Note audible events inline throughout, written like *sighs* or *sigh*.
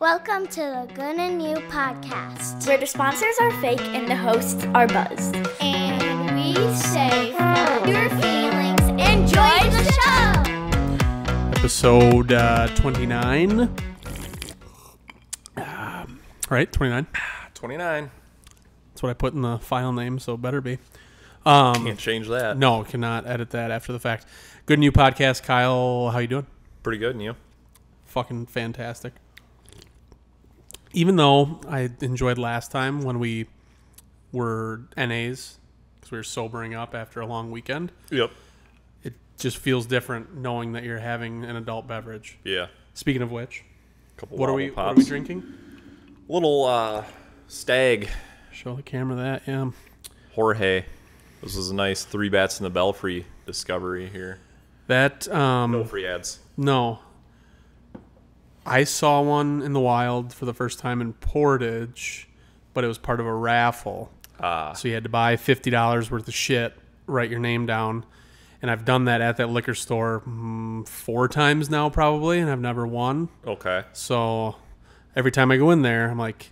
Welcome to the Good and You podcast. where the sponsors are fake and the hosts are buzzed. And we say, follow your feelings. Enjoy the show. episode uh, 29. Um, right, 29. 29. That's what I put in the file name, so it better be. Um, Can't change that. no, cannot edit that after the fact. Good new podcast, Kyle. How you doing? Pretty good, and you? Fucking fantastic. Even though I enjoyed last time when we were NAs because we were sobering up after a long weekend, Yep. it just feels different knowing that you're having an adult beverage. Yeah. Speaking of which, Couple what are we what are we drinking? Little uh, Stagg Show the camera that. Yeah. Jorge. This is a nice three bats in the belfry discovery here. That um No free ads. no. I saw one in the wild for the first time in Portage, but it was part of a raffle. Ah, So you had to buy fifty dollars worth of shit, write your name down, and I've done that at that liquor store mm, four times now probably, and I've never won. okay. So every time I go in there, I'm like,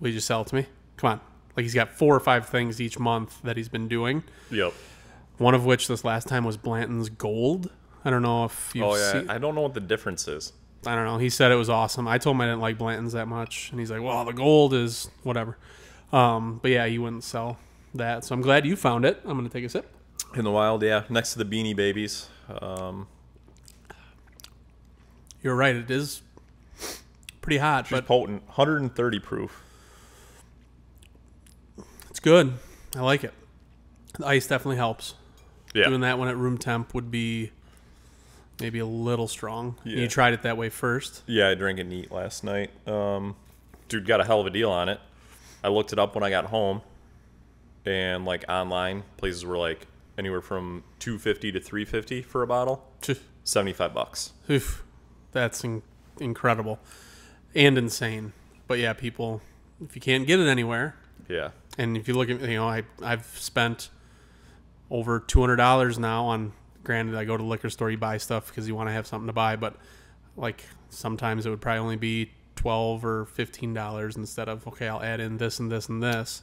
"Will you just sell it to me? Come on!" Like he's got four or five things each month that he's been doing. Yep. One of which this last time was Blanton's Gold. I don't know if you've Oh yeah. I don't know what the difference is. I don't know. He said it was awesome. I told him I didn't like Blanton's that much, and he's like, "Well, the gold is whatever." Um, but yeah, he wouldn't sell that, so I'm glad you found it. I'm gonna take a sip. In the wild, yeah. Next to the Beanie Babies. Um, You're right. It is pretty hot, she's but potent. 130 proof. it's good. I like it. The ice definitely helps. Yeah. Doing that one at room temp would be maybe a little strong. Yeah. You tried it that way first. Yeah, I drank it neat last night. Um, dude got a hell of a deal on it. I looked it up when I got home, and like online places were like anywhere from 250 to 350 for a bottle. 75 bucks. Oof, that's in- incredible and insane. But yeah, people, if you can't get it anywhere, Yeah. And if you look at, you know, I I've spent over two hundred dollars now on. Granted, I go to the liquor store, you buy stuff because you want to have something to buy, but like sometimes it would probably only be twelve or fifteen dollars instead of okay, I'll add in this and this and this.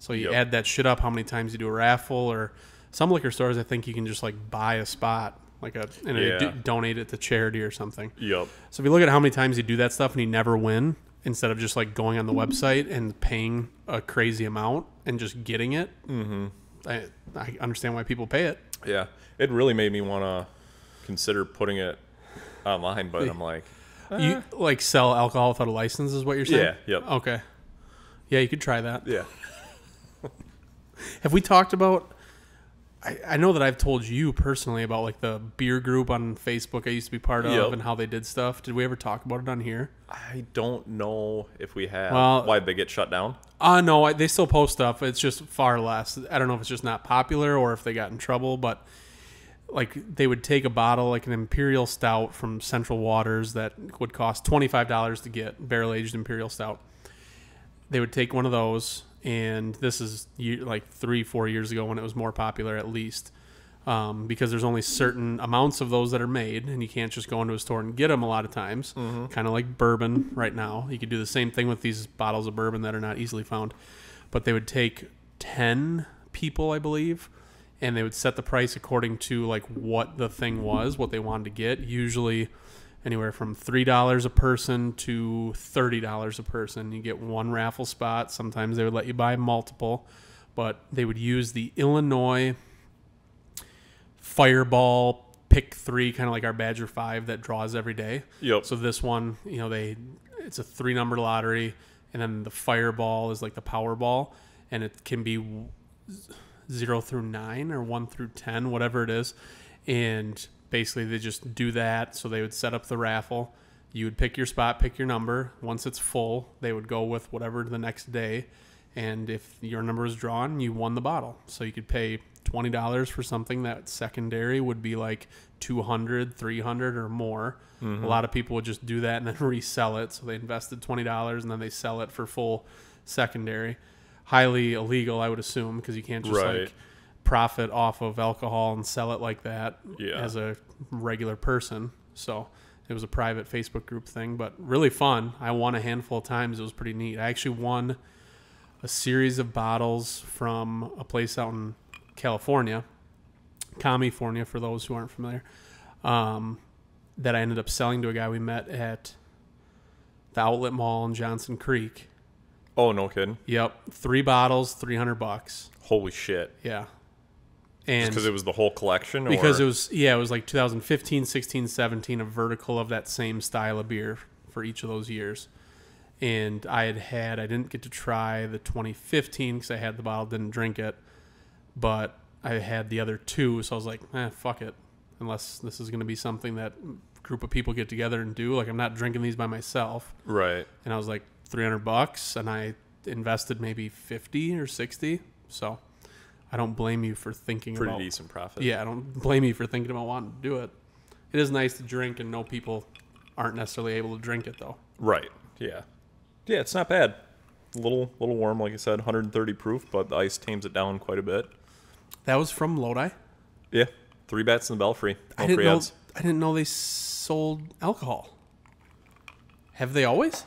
So you Yep. add that shit up. How many times you do a raffle or some liquor stores? I think you can just like buy a spot, like a and Yeah. do- donate it to charity or something. Yup. So if you look at how many times you do that stuff and you never win, instead of just like going on the website and paying a crazy amount and just getting it, mm-hmm. I, I understand why people pay it. Yeah. It really made me want to consider putting it online, but I'm like, *laughs* You like sell alcohol without a license, is what you're saying? Yeah, yep. Okay. Yeah, you could try that. yeah. Have we talked about? I, I know that I've told you personally about like the beer group on Facebook I used to be part of Yep. and how they did stuff. Did we ever talk about it on here? I don't know if we have. Well- Why they get shut down? Uh no, I, they still post stuff. It's just far less. I don't know if it's just not popular or if they got in trouble, but like they would take a bottle like an imperial stout from Central Waters that would cost $25 to get, barrel aged imperial stout. They would take one of those and this is like 3 4 years ago when it was more popular at least. Um, because there's only certain amounts of those that are made, and you can't just go into a store and get them a lot of times. Kind of like bourbon right now. You could do the same thing with these bottles of bourbon that are not easily found. But they would take 10 people, I believe, and they would set the price according to like what the thing was, what they wanted to get. Usually anywhere from $3 a person to $30 a person. You get one raffle spot. Sometimes they would let you buy multiple, but they would use the Illinois fireball pick three, kind of like our Badger five that draws every day. Yep. So this one, you know, they it's a three number lottery, and then the fireball is like the Powerball, and it can be w- zero through nine or one through ten, whatever it is, and basically they just do that. So they would set up the raffle. You would pick your spot, pick your number. Once it's full, they would go with whatever the next day. And if your number was drawn, you won the bottle. So you could pay twenty dollars for something that secondary would be like 200 300 or more mm-hmm. a lot of people would just do that and then *laughs* resell it so they invested $20 and then they sell it for full secondary highly illegal i would assume because you can't just Right. like profit off of alcohol and sell it like that Yeah. as a regular person so It was a private Facebook group thing, but really fun. I won a handful of times. It was pretty neat. I actually won a series of bottles from a place out in California, California, for those who aren't familiar, um, that I ended up selling to a guy we met at the outlet mall in Johnson Creek. Oh, no kidding. Yep, three bottles, three hundred bucks. Holy shit. Yeah, and Because it was the whole collection? because or? it was yeah, it was like 2015, 16, 17, a vertical of that same style of beer for each of those years. And I had had I didn't get to try the 2015 because I had the bottle, didn't drink it, but I had the other two, so I was like, eh, fuck it. Unless this is going to be something that group of people get together and do, like I'm not drinking these by myself. Right. And I was like 300 bucks, and I invested maybe 50 or 60. So I don't blame you for thinking Pretty about decent profit. yeah, I don't blame you for thinking about wanting to do it. It is nice to drink and know people aren't necessarily able to drink it though. Right. Yeah. Yeah, it's not bad. A little, little warm, like I said, 130 proof, but the ice tames it down quite a bit. That was from Lodi. Yeah. Three bats in the belfry. I didn't know. I didn't know they sold alcohol. Have they always?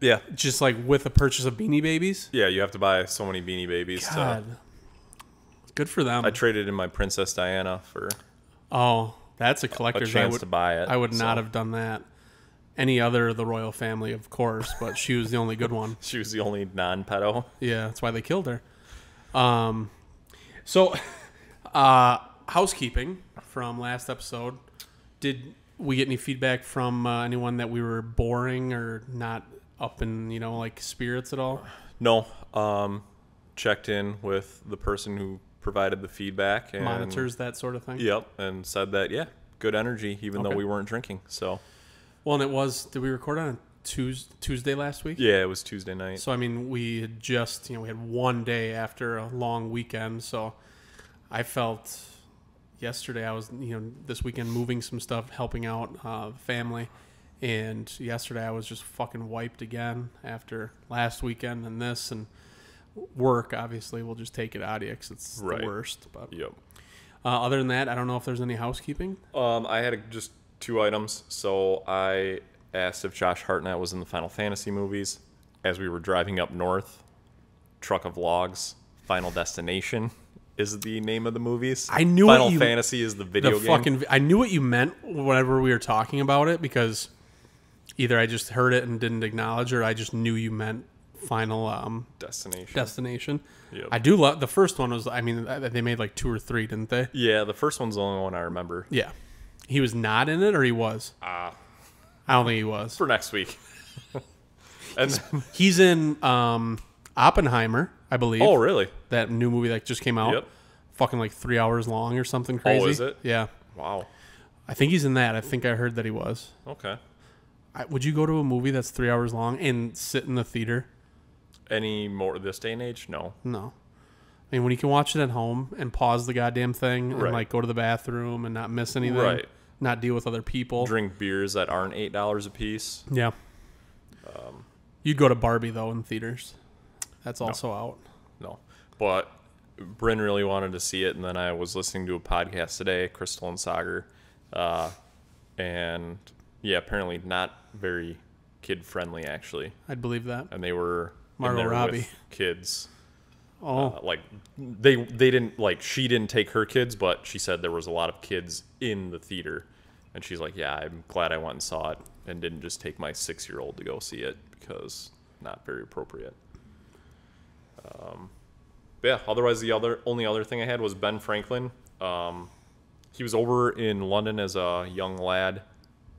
Yeah. Just like with the purchase of Beanie Babies. Yeah, you have to buy so many beanie babies. To, God, good for them. I traded in my Princess Diana for oh, that's a a collector's. I chance would, to buy it. I would so not have done that. Any other of the royal family, of course, but she was the only good one. *laughs* She was the only non-pedo. Yeah, that's why they killed her. Um, so, *laughs* uh, housekeeping from last episode. Did we get any feedback from uh, anyone that we were boring or not up in you know like spirits at all? No. Um, checked in with the person who provided the feedback and Monitors that sort of thing. Yep, and said that yeah, good energy, even Okay. though we weren't drinking. So Well, and it was. Did we record on Tuesday, Tuesday last week? yeah, it was Tuesday night. So I mean, we had just you know we had one day after a long weekend, so I felt yesterday I was you know this weekend moving some stuff, helping out uh, family, and yesterday I was just fucking wiped again after last weekend and this and work. Obviously, we'll just take it out of you 'cause it's Right. the worst. But Yep. uh, other than that, I don't know if there's any housekeeping. Um, I had just two items. So I asked if Josh Hartnett was in the Final Fantasy movies. As we were driving up north, Truck of Logs, Final Destination is the name of the movies. I knew Final you- Fantasy is the video the game. fucking I knew what you meant whenever we were talking about it because either I just heard it and didn't acknowledge or I just knew you meant final um, Destination. destination. Yep. I do love the first one was I mean they made like two or three, didn't they? yeah, the first one's the only one I remember. Yeah. He was not in it or he was? Ah. I don't think he was. For next week. *laughs* and then- He's in um, Oppenheimer, I believe. oh, really? That new movie that just came out. Yep. Fucking like 3 hours long or something crazy. Oh, is it? Yeah. Wow. I think he's in that. I think I heard that he was. Okay. Would you go to a movie that's 3 hours long and sit in the theater? Any more this day and age? No. No. I mean, when you can watch it at home and pause the goddamn thing and Right. like go to the bathroom and not miss anything, Right. not deal with other people. Drink beers that aren't eight dollars a piece. Yeah. Um, You'd go to Barbie though in theaters. That's also out. No. But Bryn really wanted to see it, and then I was listening to a podcast today, Krystal and Saagar, uh, and yeah, apparently not very kid friendly actually, I'd believe that. and they were Margot Robbie. kids. Oh, Uh, like they they didn't like she didn't take her kids, but she said there was a lot of kids in the theater, and she's like, yeah, I'm glad I went and saw it and didn't just take my six year old to go see it because not very appropriate. Um, yeah. Otherwise, the other only other thing I had was Ben Franklin. Um, he was over in London as a young lad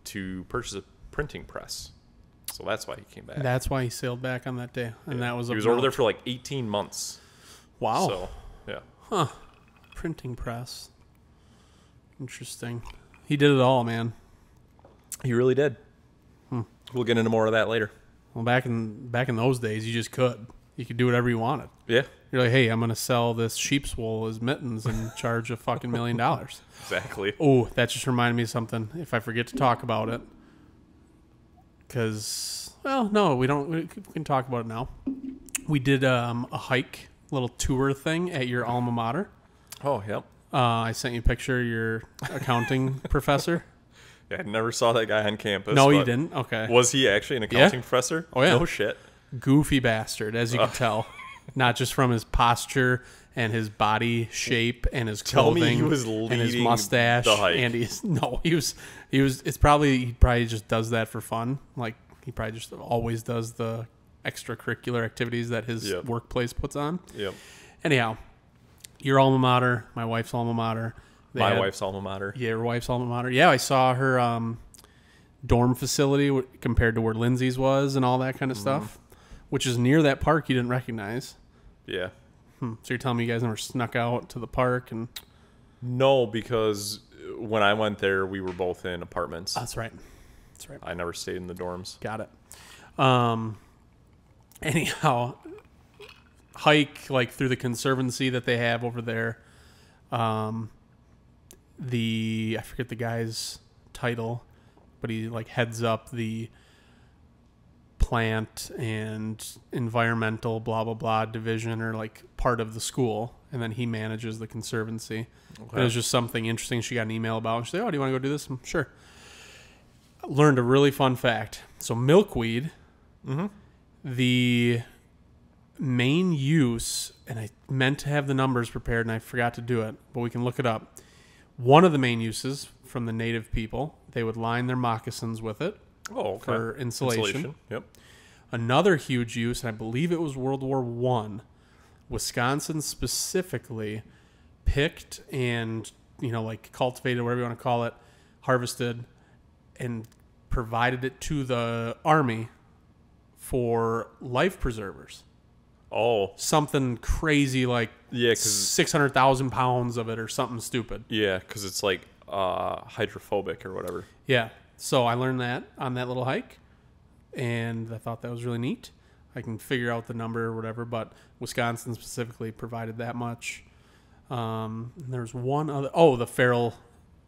to purchase a printing press, so that's why he came back. that's why he sailed back on that day, and that was he was over there for like 18 months. wow So yeah. Huh. Printing press. Interesting. He did it all, man. He really did. Hmm. We'll get into more of that later. Well, back in back in those days, you just could. You could do whatever you wanted. Yeah, You're like, hey, I'm gonna sell this sheep's wool as mittens and *laughs* charge a fucking million dollars. exactly. Oh, that just reminded me of something. If I forget to talk about it, because well, no, we don't. We can talk about it now. We did um, a hike, little tour thing at your alma mater. Oh, yep. Uh, I sent you a picture of your accounting *laughs* professor. I never saw that guy on campus. No, you didn't. Okay. Was he actually an accounting professor? Oh, yeah. No shit. Goofy bastard, as you can tell, *laughs* not just from his posture and his body shape and his Tell clothing he was and his mustache and he's *laughs* no, he was he was. It's probably he probably just does that for fun. Like he probably just always does the extracurricular activities that his Yep. workplace puts on. Yep. Anyhow, your alma mater, my wife's alma mater. My had- wife's alma mater. Yeah, your wife's alma mater. Yeah, I saw her um, dorm facility w- compared to where Lindsay's was and all that kind of Mm-hmm. stuff, which is near that park you didn't recognize. Yeah. Hmm. So you're telling me you guys never snuck out to the park and No, because when I went there, we were both in apartments. that's right. That's right. I never stayed in the dorms. Got it. Um. Anyhow, hike like through the conservancy that they have over there. Um. The I forget the guy's title, but he like heads up the plant and environmental blah blah blah division or like part of the school, and then he manages the conservancy. It was just something interesting. She got an email about. She said, "Oh, do you want to go do this?" I'm, sure. Learned a really fun fact. So milkweed, mm-hmm. the main use, and I meant to have the numbers prepared and I forgot to do it, but we can look it up. One of the main uses from the native people, they would line their moccasins with it. Oh, okay. For insulation. Yep. Another huge use, and I believe it was World War One. Wisconsin specifically picked and you know like cultivated, whatever you want to call it, harvested, and provided it to the army for life preservers. Oh, Something crazy like yeah, six hundred thousand pounds of it or something stupid. yeah, because it's like uh, hydrophobic or whatever. Yeah. So I learned that on that little hike, and I thought that was really neat. I can figure out the number or whatever, but Wisconsin specifically provided that much. Um, there's one other. Oh, the feral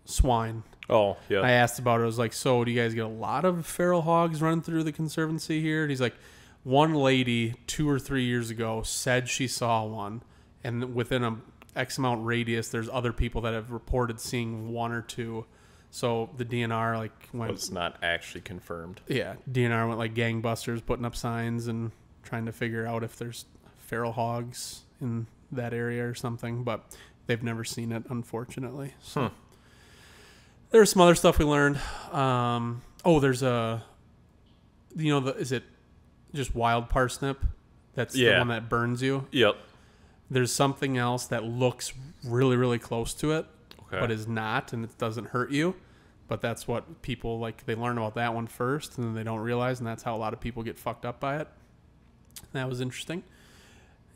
swine. Oh, yeah. I asked about it. I was like, "So, do you guys get a lot of feral hogs running through the conservancy here?" And he's like, "One lady two or three years ago said she saw one, and within a X amount radius, there's other people that have reported seeing one or two. So the DNR like went, it's not actually confirmed. yeah, DNR went like gangbusters, putting up signs and trying to figure out if there's feral hogs in that area or something, but they've never seen it, unfortunately. So Hmm. there's some other stuff we learned. Um, oh, there's a, you know, the, is it just wild parsnip? That's the Yeah. one that burns you. Yep. There's something else that looks really, really close to it, Okay. but is not, and it doesn't hurt you. But that's what people like. They learn about that one first, and then they don't realize, and that's how a lot of people get fucked up by it. That was interesting.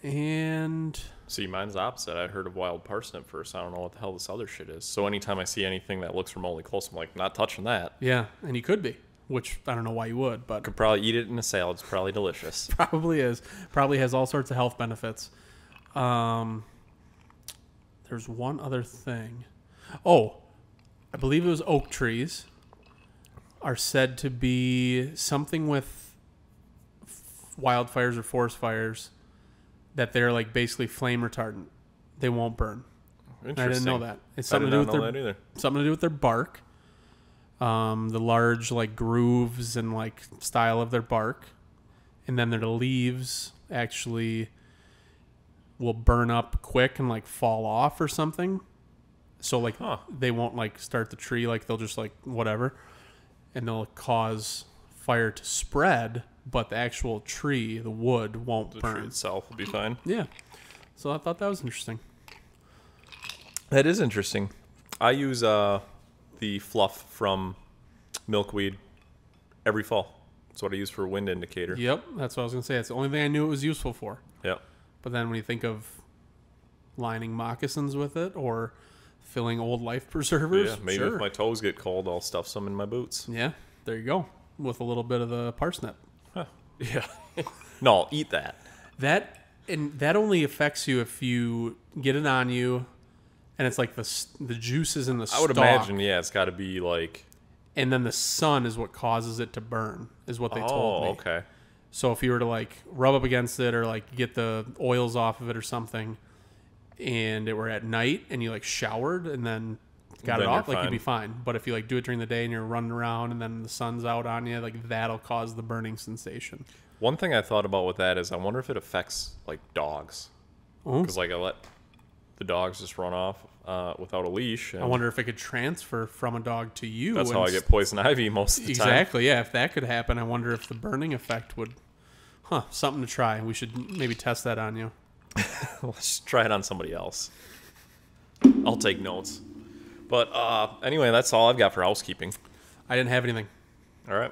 And See, mine's opposite. I heard of wild parsnip first. I don't know what the hell this other shit is. So anytime I see anything that looks remotely close, I'm like, not touching that. yeah, and you could be, which I don't know why you would, but Could probably eat it in a salad. It's probably delicious. *laughs* probably is. Probably has all sorts of health benefits. Um, there's one other thing. Oh, I believe it was oak trees are said to be something with wildfires or forest fires that they're like basically flame retardant. They won't burn. I didn't know Interesting. that. It's I something to do with know their that either. something to do with their bark. Um, the large like grooves and like style of their bark, and then their leaves actually will burn up quick and like fall off or something. So like Huh. they won't like start the tree like they'll just like whatever, and they'll cause fire to spread, but the actual tree, the wood, won't The burn. tree itself will be fine. Yeah. So I thought that was interesting. That is interesting. I use uh, the fluff from milkweed every fall. That's what I use for a wind indicator. Yep, that's what I was gonna say. That's the only thing I knew it was useful for. Yep. But then when you think of lining moccasins with it or filling old life preservers, Yeah, maybe sure. if my toes get cold, I'll stuff some in my boots. yeah, there you go. With a little bit of the parsnip. Huh. *laughs* Yeah. *laughs* no, I'll eat that. That and that only affects you if you get it on you, and it's like the the juices in the I would imagine, yeah, it's got to be like. and then the sun is what causes it to burn. Is what they told oh, me. okay. So if you were to like rub up against it or like get the oils off of it or something, and it were at night and you like showered and then got Then it off, like fine. you'd be fine. But if you like do it during the day and you're running around and then the sun's out on you, like that'll cause the burning sensation. One thing I thought about with that is I wonder if it affects like dogs. Because like I let the dogs just run off uh, without a leash. And I wonder if it could transfer from a dog to you. That's how I get poison ivy most of the time. Exactly. Yeah. If that could happen, I wonder if the burning effect would. Huh. Something to try. We should maybe test that on you. *laughs* Let's try it on somebody else. I'll take notes. But uh, anyway, that's all I've got for housekeeping. I didn't have anything. All right.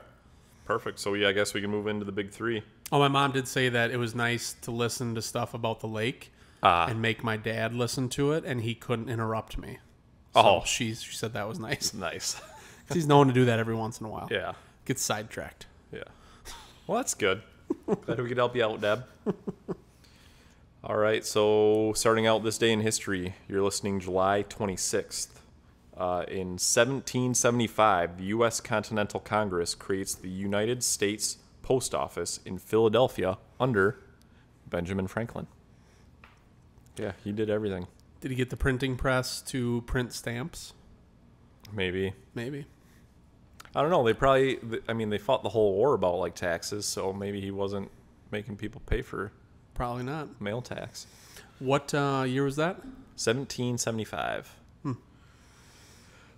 Perfect. So yeah, I guess we can move into the big three. Oh, my mom did say that it was nice to listen to stuff about the lake Ah. and make my dad listen to it, and he couldn't interrupt me. So Oh. she she said that was nice. *laughs* Nice. *laughs* He's known to do that every once in a while. yeah. Gets sidetracked. Yeah. Well, that's good. Glad we could help you out, Deb. All right. So, starting out this day in history, you're listening July 26th. Uh, in 1775, the U.S. Continental Congress creates the United States Post Office in Philadelphia under Benjamin Franklin. Yeah, he did everything. Did he get the printing press to print stamps? Maybe. Maybe. I don't know. They probably, I mean, they fought the whole war about like taxes, so maybe he wasn't making people pay for Probably not. mail tax. What uh, year was that? 1775.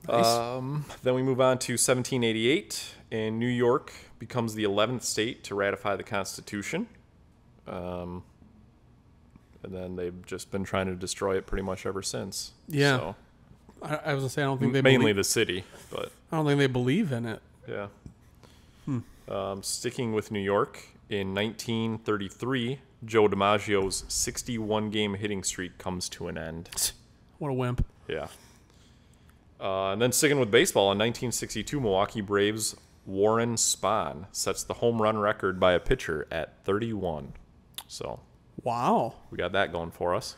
Nice. Um, then we move on to 1788, and New York becomes the 11th state to ratify the Constitution. Um, and then they've just been trying to destroy it pretty much ever since. Yeah. So, I, I was gonna say I don't think they mainly believe, the city, but I don't think they believe in it. yeah. Um, sticking with New York, in 1933, Joe DiMaggio's 61 game hitting streak comes to an end. *tsk* What a wimp. Yeah. Uh, and then sticking with baseball, in 1962, Milwaukee Braves Warren Spahn sets the home run record by a pitcher at 31. So Wow. we got that going for us.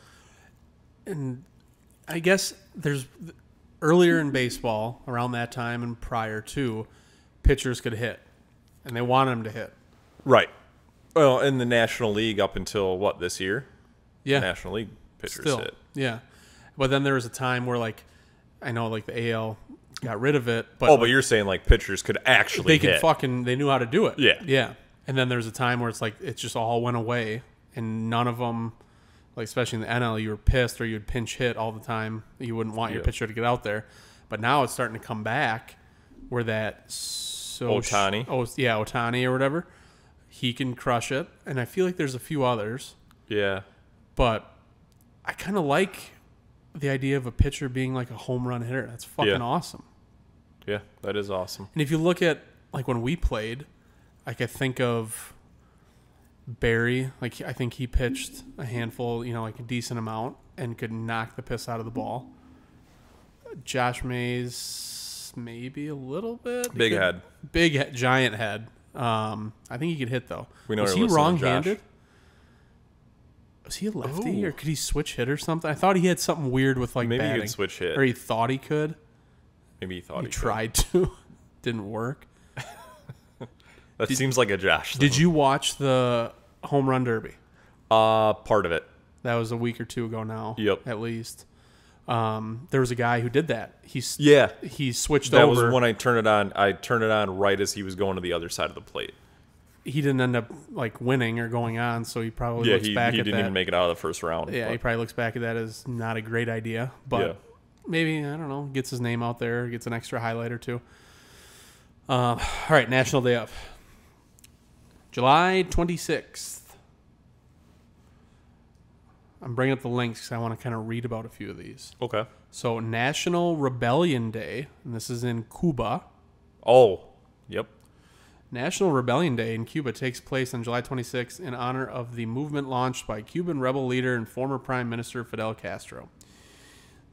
And I guess there's earlier in baseball around that time and prior to, pitchers could hit, and they wanted them to hit. Right. Well, in the National League up until what this year? Yeah. National League pitchers Still. hit. Yeah. But then there was a time where like I know like the AL got rid of it, but Oh, but you're saying like pitchers could actually they could hit. fucking they knew how to do it. Yeah. Yeah. And then there's a time where it's like it just all went away and none of them like especially in the NL you were pissed or you'd pinch hit all the time. You wouldn't want your Yeah. pitcher to get out there. But now it's starting to come back where that so Ohtani. Oh, yeah, Ohtani or whatever. He can crush it and I feel like there's a few others yeah. but I kind of like the idea of a pitcher being like a home run hitter. That's fucking Yeah. awesome. Yeah. That is awesome. And if you look at like when we played, like I think of Barry, like I think he pitched a handful, you know, like a decent amount and could knock the piss out of the ball. Josh Mays maybe a little bit. Big could- head. Big he- giant head. Um, I think he could hit though. We know Was he wrong-handed? Was he a lefty Ooh. or could he switch hit or something? I thought he had something weird with like Maybe he could switch hit. or he thought he could. Maybe he thought He he, tried to, *laughs* didn't work. Could. *laughs* That seems like a Josh. Did you watch the home run derby? Uh, part of it. That was a week or two ago now. Yep. At least. Um, there was a guy who did that. He s- Yeah. he switched That over. was when I turned it on. I turned it on right as he was going to the other side of the plate. he didn't end up like winning or going on, so he probably Yeah, looks he, back he at didn't that. even make it out of the first round. yeah, but- he probably looks back at that as not a great idea, but Yeah. maybe I don't know. Gets his name out there, gets an extra highlight or two. Uh, all right, National Day of July twenty sixth. I'm bringing up the links because I want to kind of read about a few of these. okay. So, National Rebellion Day, and this is in Cuba. Oh, yep. National Rebellion Day in Cuba takes place on July 26 in honor of the movement launched by Cuban rebel leader and former Prime Minister Fidel Castro.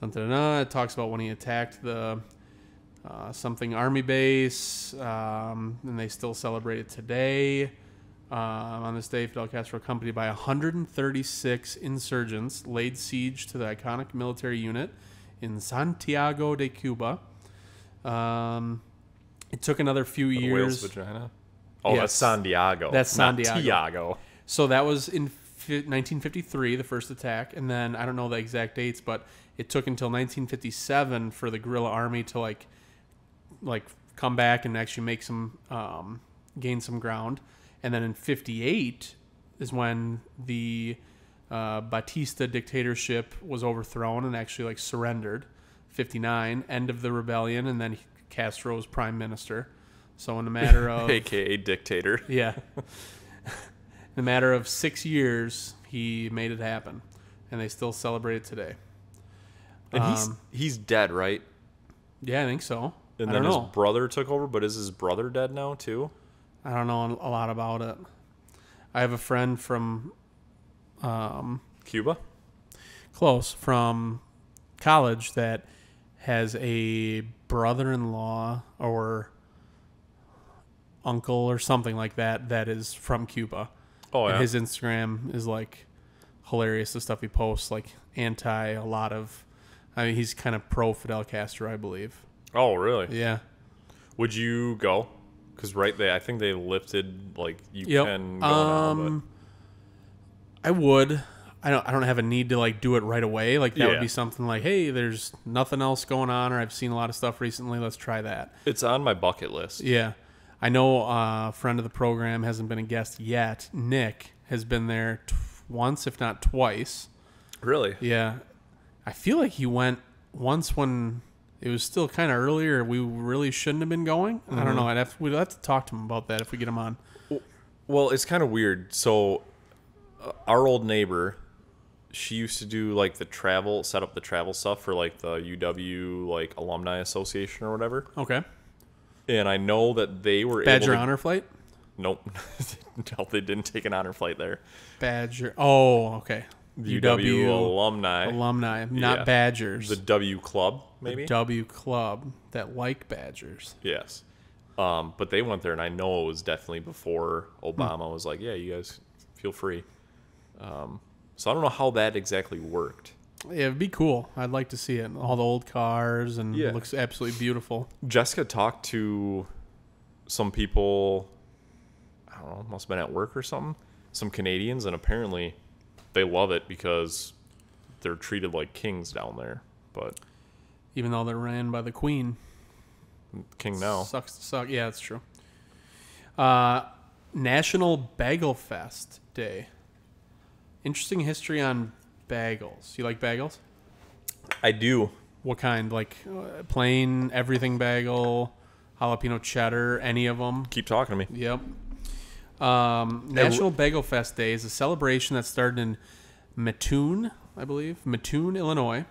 Dun, dun, dun, dun. It talks about when he attacked the uh, something army base, um, and they still celebrate it today. Um, on this day, Fidel Castro, accompanied by 136 insurgents, laid siege to the iconic military unit in Santiago de Cuba. Um, it took another few The years. whale's vagina. Oh, Yes. that's San Diego. That's San Diego. Tiago. So that was in fi- 1953, the first attack, and then I don't know the exact dates, but it took until 1957 for the guerrilla army to like like come back and actually make some um, gain some ground. And then in 58 is when the uh, Batista dictatorship was overthrown and actually like surrendered. 59 end of the rebellion, and then Castro was prime minister. So in *laughs* a matter of AKA dictator. *laughs* yeah. In a matter of six years, he made it happen, and they still celebrate it today. And he's Um, he's dead, right? Yeah, I think so. And I then his brother took over, but is his brother dead now too? I don't know a lot about it. I have a friend from um, Cuba? close from college that has a brother-in-law or uncle or something like that that is from Cuba. Oh And yeah. his Instagram is like hilarious. The stuff he posts, like anti a lot of. I mean, he's kind of pro Fidel Castro, I believe. oh really? Yeah. Would you go? Because right there, I think they lifted like you Yep. can go now, Um, I would. I don't. I don't have a need to like do it right away. Like that Yeah. would be something like, hey, there's nothing else going on, or I've seen a lot of stuff recently. Let's try that. it's on my bucket list. Yeah. I know uh, a friend of the program hasn't been a guest yet. Nick has been there t- once, if not twice. Really? Yeah. I feel like he went once when it was still kind of earlier. We really shouldn't have been going. I Mm-hmm. don't know. I'd have to, we'd have to talk to him about that if we get him on. Well, it's kind of weird. So, uh, our old neighbor, she used to do like the travel, set up the travel stuff for like the UW like alumni association or whatever. Okay. And I know that they were Badger able to, honor flight? Nope, *laughs* no, they didn't take an honor flight there. Badger. Oh, okay. UW, UW alumni, alumni, not Yeah. Badgers. the W Club, maybe. W club that like Badgers. Yes. Um, but they went there, and I know it was definitely before Obama was like, "Yeah, you guys feel free." Um, so I don't know how that exactly worked. Yeah, it'd be cool. I'd like to see it. All the old cars and Yeah. it looks absolutely beautiful. Jessica talked to some people. I don't know, must have been at work or something. Some Canadians, and apparently they love it because they're treated like kings down there. But Even though they're ran by the Queen. king now, Sucks to suck. Yeah, that's true. Uh, National Bagel Fest Day. Interesting history on bagels. You like bagels? I do. What kind? Like uh, plain everything bagel, jalapeno cheddar, any of them? Keep talking to me. Yep. Um, National Bagel Fest Day is a celebration that started in Mattoon, I believe, Mattoon, Illinois.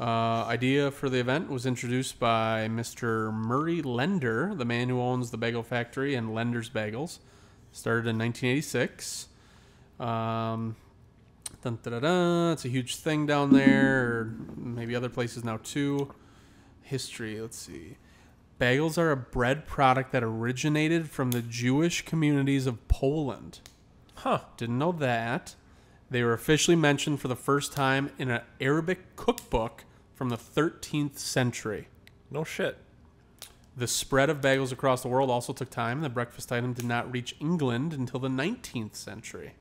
Uh, idea for the event was introduced by Mr. Murray Lender, the man who owns the bagel factory and Lender's Bagels. Started in 1986. Um, dun, da, da, da. It's a huge thing down there, or maybe other places now too. History, let's see. Bagels are a bread product that originated from the Jewish communities of Poland. Huh. Didn't know that. They were officially mentioned for the first time in an Arabic cookbook from the 13th century. No shit. The spread of bagels across the world also took time. The breakfast item did not reach England until the 19th century.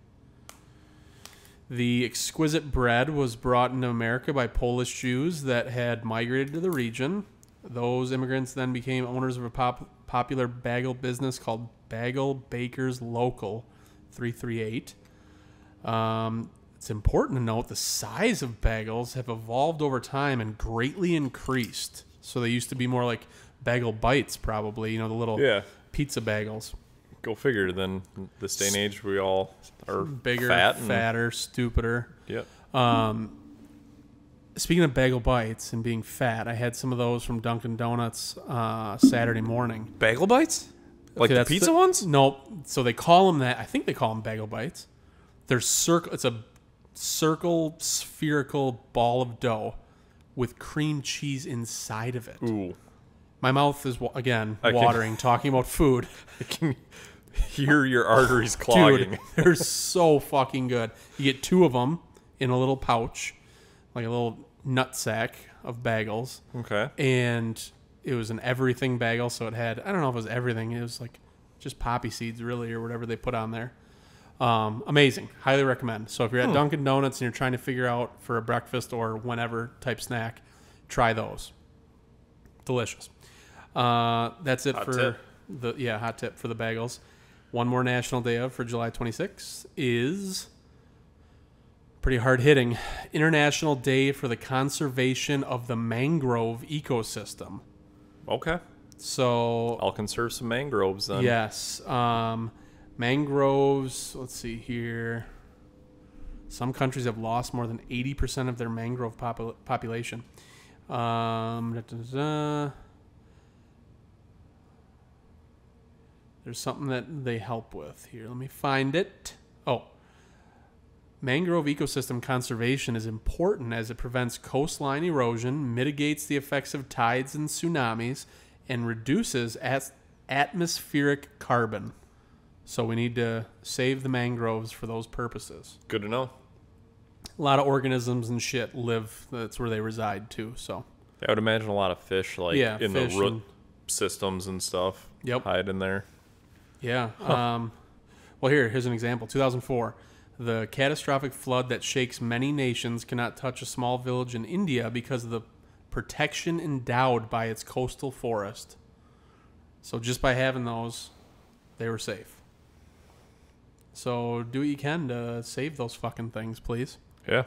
The exquisite bread was brought into America by Polish Jews that had migrated to the region. Those immigrants then became owners of a pop- popular bagel business called Bagel Bakers Local 338. Um, it's important to note the size of bagels have evolved over time and greatly increased. So they used to be more like bagel bites, probably, you know, the little Yeah. pizza bagels. Go figure. Then this day and age, we all are Bigger, fat fatter, stupider. Yep. Speaking of bagel bites and being fat, I had some of those from Dunkin' Donuts uh, Saturday morning. Bagel bites? Like Okay, the pizza ones? Nope. So they call them that. I think they call them bagel bites. They're circle. It's a circle spherical ball of dough with cream cheese inside of it. Ooh. My mouth is again I can- watering talking about food. *laughs* I can hear your arteries clogging. Dude, they're so fucking good. You get two of them in a little pouch, like a little nut sack of bagels, Okay. and it was an everything bagel. So it had I don't know if it was everything. It was like just poppy seeds really or whatever they put on there. Um, amazing. Highly recommend. So if you're at Hmm. Dunkin' Donuts and you're trying to figure out for a breakfast or whenever type snack, try those. Delicious. Uh, that's it Hot for tip. the yeah hot tip for the bagels. One more national day of for July 26th is pretty hard hitting. International Day for the Conservation of the Mangrove Ecosystem. Okay. So I'll conserve some mangroves then. Yes. Um, mangroves, let's see here. Some countries have lost more than 80% of their mangrove popul- population. Um, da, da, da. There's something that they help with here. Let me find it. Oh. Mangrove ecosystem conservation is important as it prevents coastline erosion, mitigates the effects of tides and tsunamis, and reduces at- atmospheric carbon. So we need to save the mangroves for those purposes. Good to know. A lot of organisms and shit live. That's where they reside too. So I would imagine a lot of fish like Yeah, in the root and- systems and stuff. Yep. Hide in there. yeah. Um, well, here here's an example. 2004. The catastrophic flood that shakes many nations cannot touch a small village in India because of the protection endowed by its coastal forest. So just by having those, they were safe. So do what you can to save those fucking things, please. Yeah.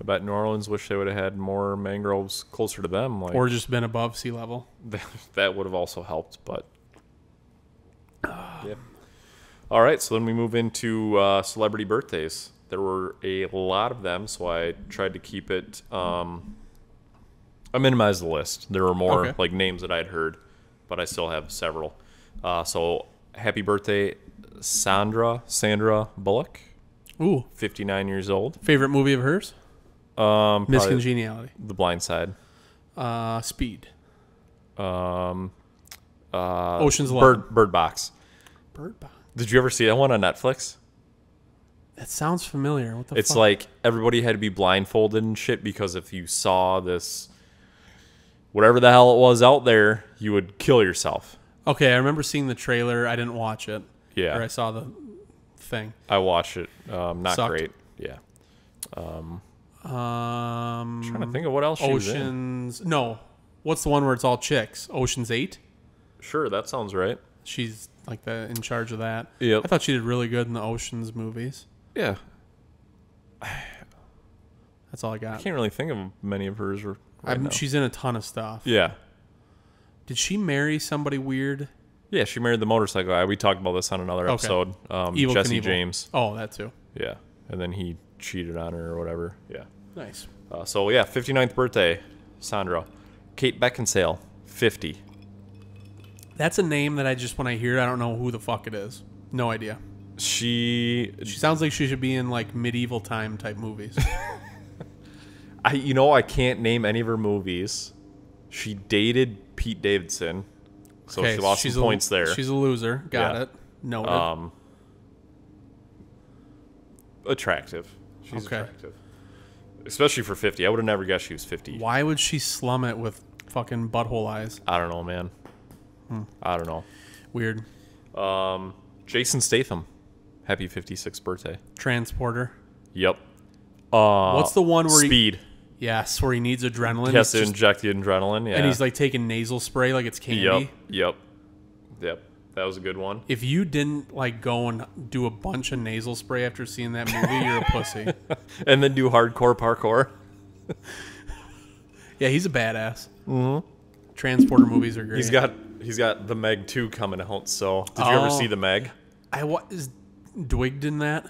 I bet New Orleans wish they would have had more mangroves closer to them. Like Or just been above sea level. *laughs* that would have also helped, but yeah. All right, so then we move into uh, celebrity birthdays. There were a lot of them, so I tried to keep it. Um, I minimized the list. There were more Okay. like names that I'd heard, but I still have several. Uh, so happy birthday, Sandra Sandra Bullock, Ooh, 59 years old. favorite movie of hers? Um, Miss Congeniality. The Blind Side. Uh, Speed. Um, uh, Ocean's Eleven. Bird Bird Box. Bird Box. Did you ever see that one on Netflix? That sounds familiar. What the It's fuck? like everybody had to be blindfolded and shit because if you saw this, whatever the hell it was out there, you would kill yourself. Okay, I remember seeing the trailer. I didn't watch it. Yeah. Or I saw the thing. I watched it. Um, not Sucked. great. Yeah. Um, trying to think of what else. Oceans. No. What's the one where it's all chicks? Ocean's Eight. Sure, that sounds right. She's like the in charge of that. Yep. I thought she did really good in the Oceans movies. Yeah. *sighs* That's all I got. I can't really think of many of hers. Right now. she's in a ton of stuff. yeah. Did she marry somebody weird? Yeah, she married the motorcycle guy. We talked about this on another Okay. episode. Um, Evil Jesse Knievel. James. Oh, that too. Yeah. And then he cheated on her or whatever. Yeah. Nice. Uh, so yeah, 59th birthday, Sandra. Kate Beckinsale, 50. That's a name that I just when I hear it, I don't know who the fuck it is. No idea. She, She sounds like she should be in like medieval time type movies. *laughs* I, you know, I can't name any of her movies. She dated Pete Davidson, so she lost she's some a, points there. She's a loser. Got Yeah. it. No. um, attractive. She's Okay. attractive, especially for 50. I would have never guessed she was 50. Why would she slum it with fucking butthole eyes? I don't know, man. Hmm. I don't know. Weird. Um, Jason Statham, happy 56th birthday. Transporter. Yep. Uh, What's the one where he- speed? Yes, where he needs adrenaline. He has to just- inject the adrenaline. Yeah. and he's like taking nasal spray like it's candy. Yep. Yep. Yep. That was a good one. If you didn't like go and do a bunch of nasal spray after seeing that movie, you're a pussy. *laughs* And then do hardcore parkour. *laughs* Yeah, he's a badass. Mm-hmm. Transporter movies are great. He's got he's got the Meg 2 coming out. So did you ever Oh. see the Meg? I what is Dwigged in that,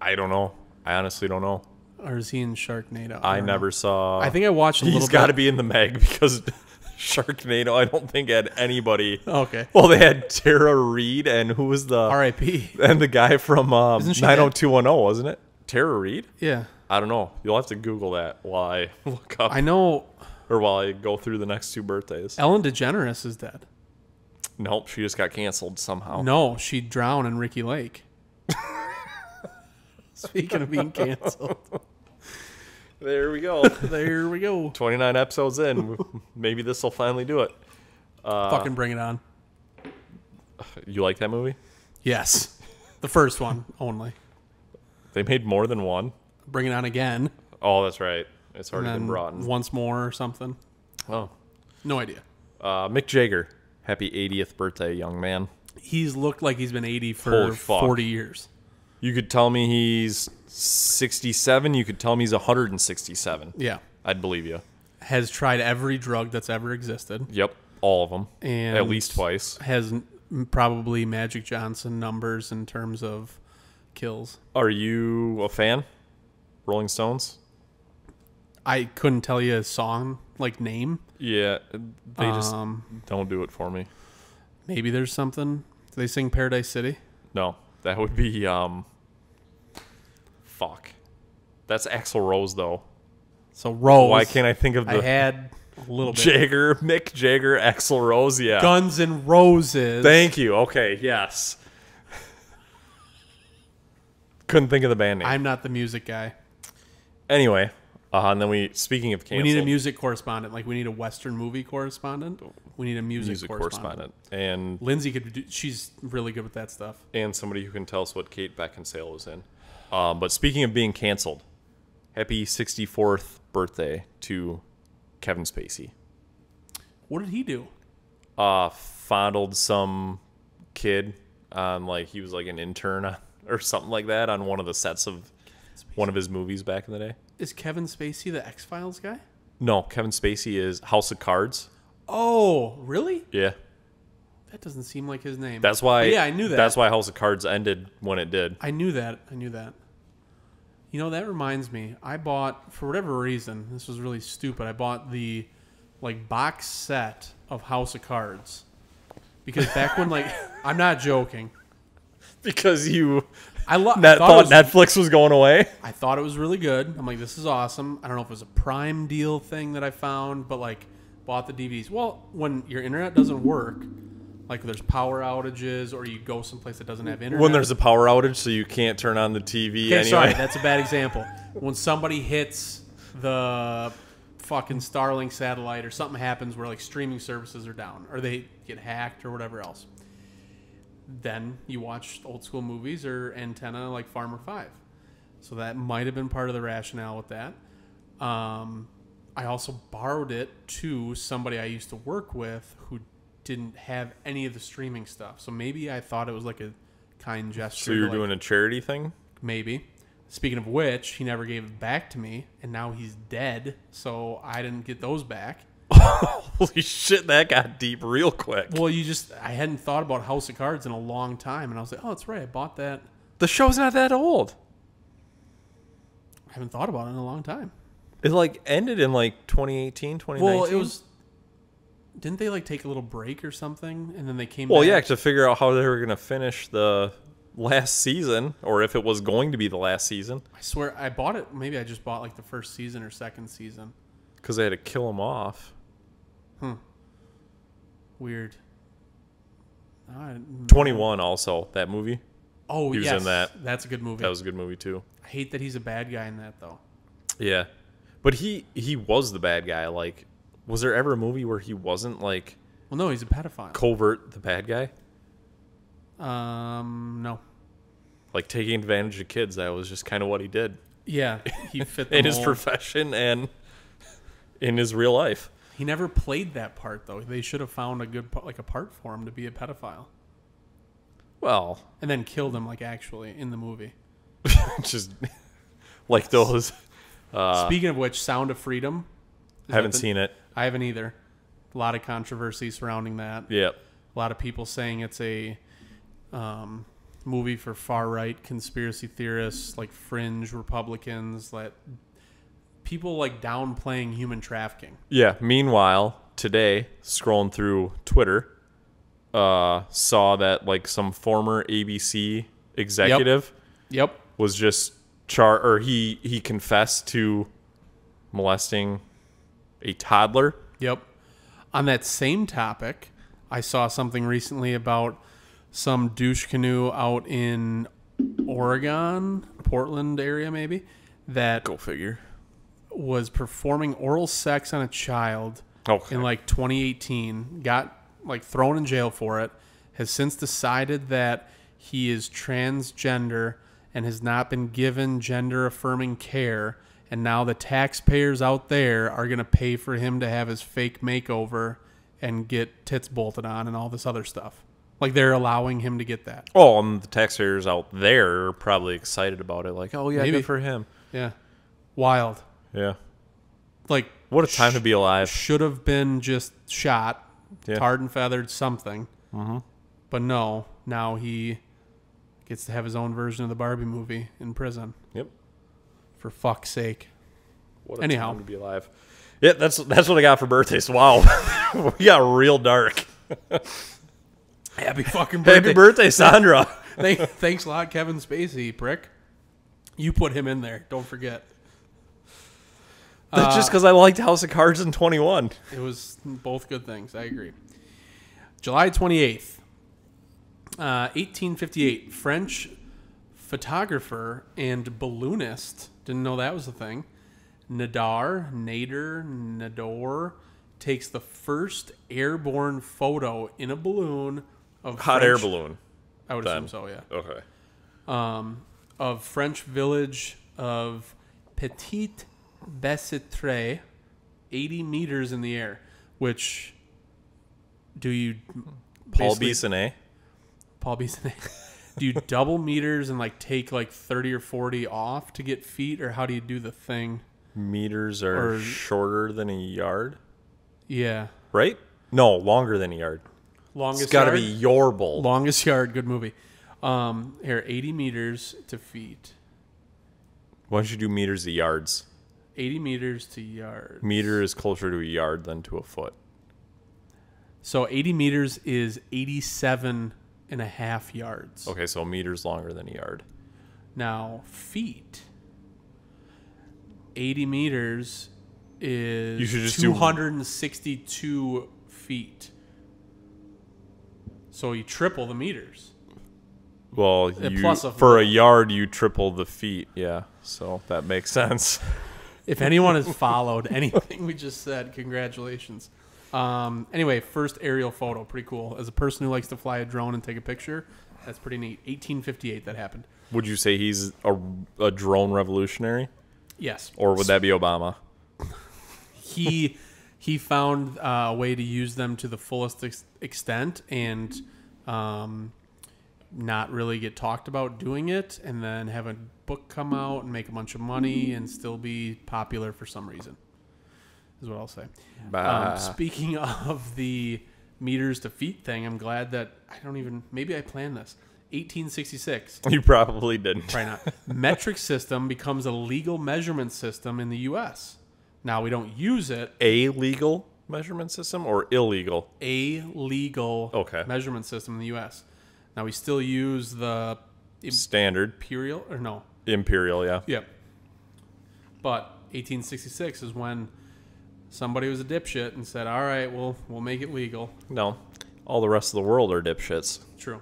I don't know. I honestly don't know. or is he in Sharknado? I know. never saw. I think I watched a *laughs* he's little. got to be in the Meg because *laughs* Sharknado. I don't think had anybody. Okay. Well, they had Tara Reid and who was the R.I.P. and the guy from um, Isn't dead? 90210, wasn't it? Tara Reid? Yeah, I don't know. You'll have to Google that while I *laughs* look up I know. or while I go through the next two birthdays. Ellen DeGeneres is dead. Nope, she just got canceled somehow. No, she drowned in Ricki Lake. *laughs* Speaking of being canceled, There we go. there we go. 29 episodes in. Maybe this will finally do it. Uh, Fucking bring it on. You like that movie? Yes, The first one only. They made more than one. Bring it on again. Oh, that's right. It's already been brought in. once more or something. Oh. No idea. Uh, Mick Jagger. Happy 80th birthday, young man. He's looked like he's been 80 for 40 years. You could tell me he's 67. You could tell me he's 167. Yeah. I'd believe you. Has tried every drug that's ever existed. Yep. All of them. And At least twice. Has probably Magic Johnson numbers in terms of kills. Are you a fan? Rolling Stones? I couldn't tell you a song like name. Yeah. They just Um, don't do it for me. maybe there's something. Do they sing Paradise City? No. That would be um fuck. That's Axl Rose though. So Rose. Why can't I think of the? I had a little bit. Jagger, Mick Jagger, Axl Rose? Yeah. Guns and Roses. Thank you. Okay, yes. Couldn't think of the band name. I'm not the music guy. anyway, uh, and then we speaking of canceled, We need a music correspondent. Like we need a Western movie correspondent. We need a music, music correspondent. correspondent and Lindsay could do. She's really good with that stuff. and somebody who can tell us what Kate Beckinsale was in. Um, but speaking of being canceled, happy 64th birthday to Kevin Spacey. What did he do? Uh, fondled some kid on like he was like an intern *laughs* or something like that on one of the sets of one of his movies back in the day. Is Kevin Spacey the X Files guy? No, Kevin Spacey is House of Cards. Oh, really? Yeah. That doesn't seem like his name. That's why. But yeah, I knew that. That's why House of Cards ended when it did. I knew that. I knew that. You know, that reminds me. I bought for whatever reason. This was really stupid. I bought the like box set of House of Cards because back when like *laughs* I'm not joking. Because you I, lo- net, thought, thought, was, Netflix was going away. I thought it was really good. I'm like, this is awesome. I don't know if it was a Prime deal thing that I found, but like, bought the DVDs. Well, when your internet doesn't work, like there's power outages, or you go someplace that doesn't have internet. When there's a power outage, so you can't turn on the TV okay, anyway. sorry, that's a bad *laughs* example. When somebody hits the fucking Starlink satellite, or something happens where like streaming services are down, or they get hacked, or whatever else, then you watch old school movies or antenna like Farmer Five. So that might have been part of the rationale with that. Um, I also borrowed it to somebody I used to work with who didn't have any of the streaming stuff. So maybe I thought it was like a kind gesture. so you're like, doing a charity thing. maybe. Speaking of which, he never gave it back to me, and now he's dead. So I didn't get those back. *laughs* Holy shit, that got deep real quick. Well, you just I hadn't thought about House of Cards in a long time, and I was like, oh, that's right, I bought that. The show's not that old. I haven't thought about it in a long time. It like ended in like 2018, 2019. Well, it was. Didn't they like take a little break or something, and then they came? Well, back? yeah, to figure out how they were gonna finish the last season, or if it was going to be the last season, I swear I bought it. Maybe I just bought like the first season or second season. because they had to kill him off. Weird. I- 21 also that movie. Oh, He was yes, in that. That's a good movie. That was a good movie too. I hate that he's a bad guy in that though. Yeah, but he he was the bad guy. Like, was there ever a movie where he wasn't like Well, no, he's a pedophile. covert the bad guy, Um, no. like taking advantage of kids? That was just kind of what he did Yeah, he fit *laughs* the in his profession and *laughs* in his real life. He never played that part though. They should have found a good like a part for him to be a pedophile, Well, and then killed him like actually in the movie. *laughs* just *laughs* like those. Uh, Speaking of which, Sound of Freedom. I haven't the- seen it. I haven't either. A lot of controversy surrounding that. Yep. A lot of people saying it's a um, movie for far right conspiracy theorists, like fringe Republicans, that people like downplaying human trafficking. Yeah. Meanwhile, today, scrolling through Twitter, uh, saw that like some former ABC executive Yep. was just char or he he confessed to molesting a toddler. Yep. On that same topic, I saw something recently about some douche canoe out in Oregon, Portland area maybe, that Go figure. Was performing oral sex on a child Okay. in like 2018, got like thrown in jail for it, has since decided that he is transgender and has not been given gender affirming care. And now the taxpayers out there are going to pay for him to have his fake makeover and get tits bolted on and all this other stuff. Like they're allowing him to get that. Oh, and the taxpayers out there are probably excited about it. Like, oh yeah, Maybe. good for him. Yeah. Wild. Yeah. Like What a time to be alive. should have been just shot, Yeah. tarred and feathered, something. Mm-hmm. But no, now he gets to have his own version of the Barbie movie in prison. Yep. For fuck's sake. What a Anyhow. time to be alive. Yeah, that's that's what I got for birthdays. Wow, *laughs* we got real dark. *laughs* Happy fucking birthday. Happy birthday, Sandra. *laughs* Thank- thanks a lot, Kevin Spacey, prick. You put him in there. Don't forget. That's just because I liked House of Cards in 21. It was both good things. I agree. July 28th, uh, 1858. French photographer and balloonist. Didn't know that was a thing. Nadar, Nader, Nador takes the first airborne photo in a balloon of Hot French- air balloon. I would then. assume so, yeah. Okay. Um, of French village of Petit Bicêtre, 80 meters in the air, which do you Paul Bissonnet. Paul Beeson. do you double meters and like take like 30 or 40 off to get feet or how do you do the thing? Meters are Or- shorter than a yard, Yeah. right? No, longer than a yard. Longest It's got to yard? be your bowl. longest yard, good movie. Um, here 80 meters to feet. Why don't you do meters to yards? 80 meters to yard. Meter is closer to a yard than to a foot. So 80 meters is 87 and a half yards. Okay, so meters longer than a yard. Now, feet. 80 meters is You should just do- 262 feet. So you triple the meters. Well, you, plus a- for a yard, you triple the feet. Yeah, so that makes *laughs* sense. If anyone has followed *laughs* anything we just said, congratulations. Um, anyway, first aerial photo, pretty cool. As a person who likes to fly a drone and take a picture, that's pretty neat. 1858 that happened. Would you say he's a, a drone revolutionary, Yes. or would that be Obama? *laughs* he he found uh, a way to use them to the fullest ex- extent and um, not really get talked about doing it, and then have a book come out and make a bunch of money and still be popular for some reason. Is what I'll say. Um, speaking *laughs* of the meters to feet thing, I'm glad that I don't even maybe I planned this. 1866. you probably didn't. Probably not. Metric system becomes a legal measurement system in the U.S. Now we don't use it. A legal measurement system or illegal? A legal Okay. measurement system in the U.S. Now we still use the Standard imperial or no? Imperial, yeah. Yep. But 1866 is when somebody was a dipshit and said, "All right, we'll we'll make it legal." No, all the rest of the world are dipshits. True.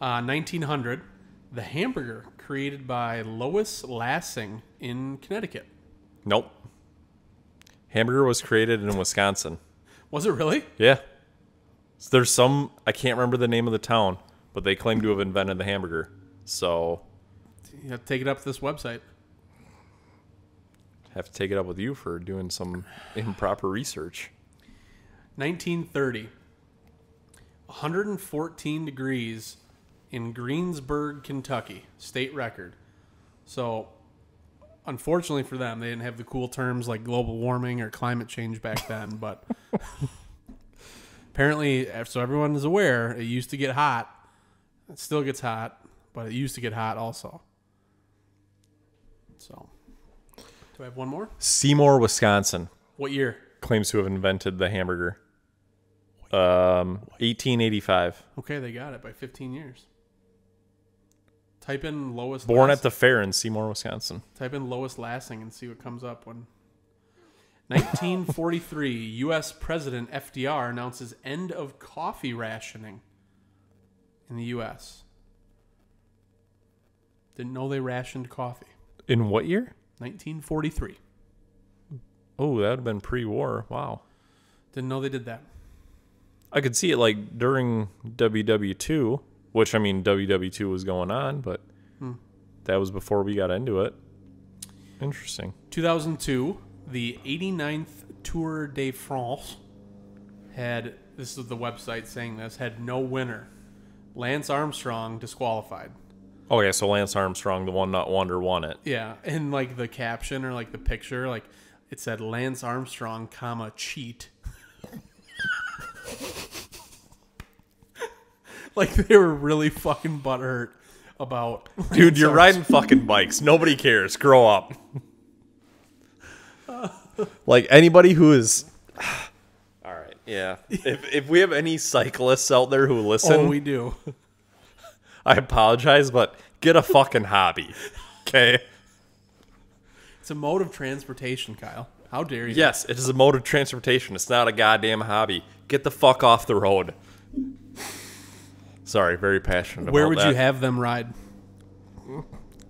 Uh, 1900, the hamburger created by Lois Lassen in Connecticut. Nope. Hamburger was created in Wisconsin. Was it really? Yeah. There's some I can't remember the name of the town, but they claim to have invented the hamburger. So You have to take it up to this website. have to take it up with you for doing some improper research. 1930. 114 degrees in Greensburg, Kentucky. State record. So, unfortunately for them, they didn't have the cool terms like global warming or climate change back *laughs* then, but *laughs* apparently, so everyone is aware, it used to get hot. It still gets hot, but it used to get hot also. So, do I have one more? Seymour, Wisconsin What year? claims to have invented the hamburger. Um 1885. Okay, they got it by 15 years. Type in Lois. Born Lass- at the fair in Seymour, Wisconsin. Type in Lois Lassen and see what comes up when. 1943, U.S. *laughs* President FDR announces end of coffee rationing in the U.S. Didn't know they rationed coffee. In what year? 1943. Oh, that would have been pre-war. Wow. Didn't know they did that. I could see it like during WW2 which I mean WW2 was going on, but hmm. that was before we got into it. Interesting. 2002, the 89th Tour de France had this is the website saying this had no winner. Lance Armstrong disqualified. Oh yeah, so Lance Armstrong, the one not wonder, won it. Yeah, and like the caption or like the picture, like it said Lance Armstrong, comma cheat. *laughs* like they were really fucking butthurt about. Dude, you're Armstrong. riding fucking bikes. Nobody cares. Grow up. like anybody who is. *sighs* All right. Yeah. If if we have any cyclists out there who listen, Oh, we do. *laughs* I apologize, but get a fucking hobby. Okay. It's a mode of transportation, Kyle. How dare you? Yes, it is a mode of transportation. It's not a goddamn hobby. Get the fuck off the road. Sorry, very passionate. Where would that. you have them ride?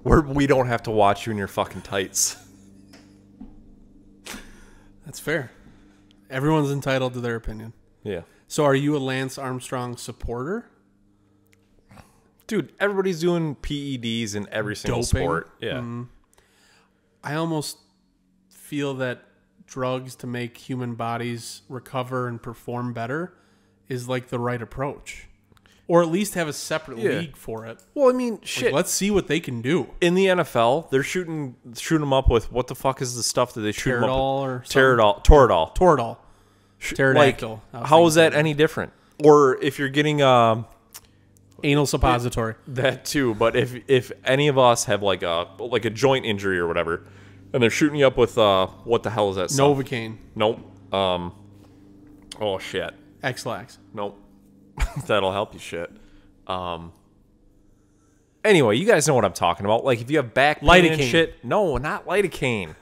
Where we don't have to watch you in your fucking tights. That's fair. Everyone's entitled to their opinion. Yeah. So, are you a Lance Armstrong supporter? Dude, everybody's doing PEDs in every single Doping? sport. Yeah. I almost feel that drugs to make human bodies recover and perform better is like the right approach. Or at least have a separate Yeah. league for it. Well, I mean, Like, shit. let's see what they can do. in the NFL, they're shooting shooting them up with what the fuck is the stuff that they shoot them up Teradol with? or something? Teradol, Toradol. Toradol. Like, Pterodactyl. I was how thinking is that any different? Or if you're getting um Anal suppository. that too, but if if any of us have like a like a joint injury or whatever, and they're shooting you up with uh what the hell is that? stuff? Novocaine. Nope. Um. Oh shit. Ex-Lax. Nope. *laughs* That'll help you shit. Um. Anyway, you guys know what I'm talking about. Like if you have back pain and shit. No, not lidocaine.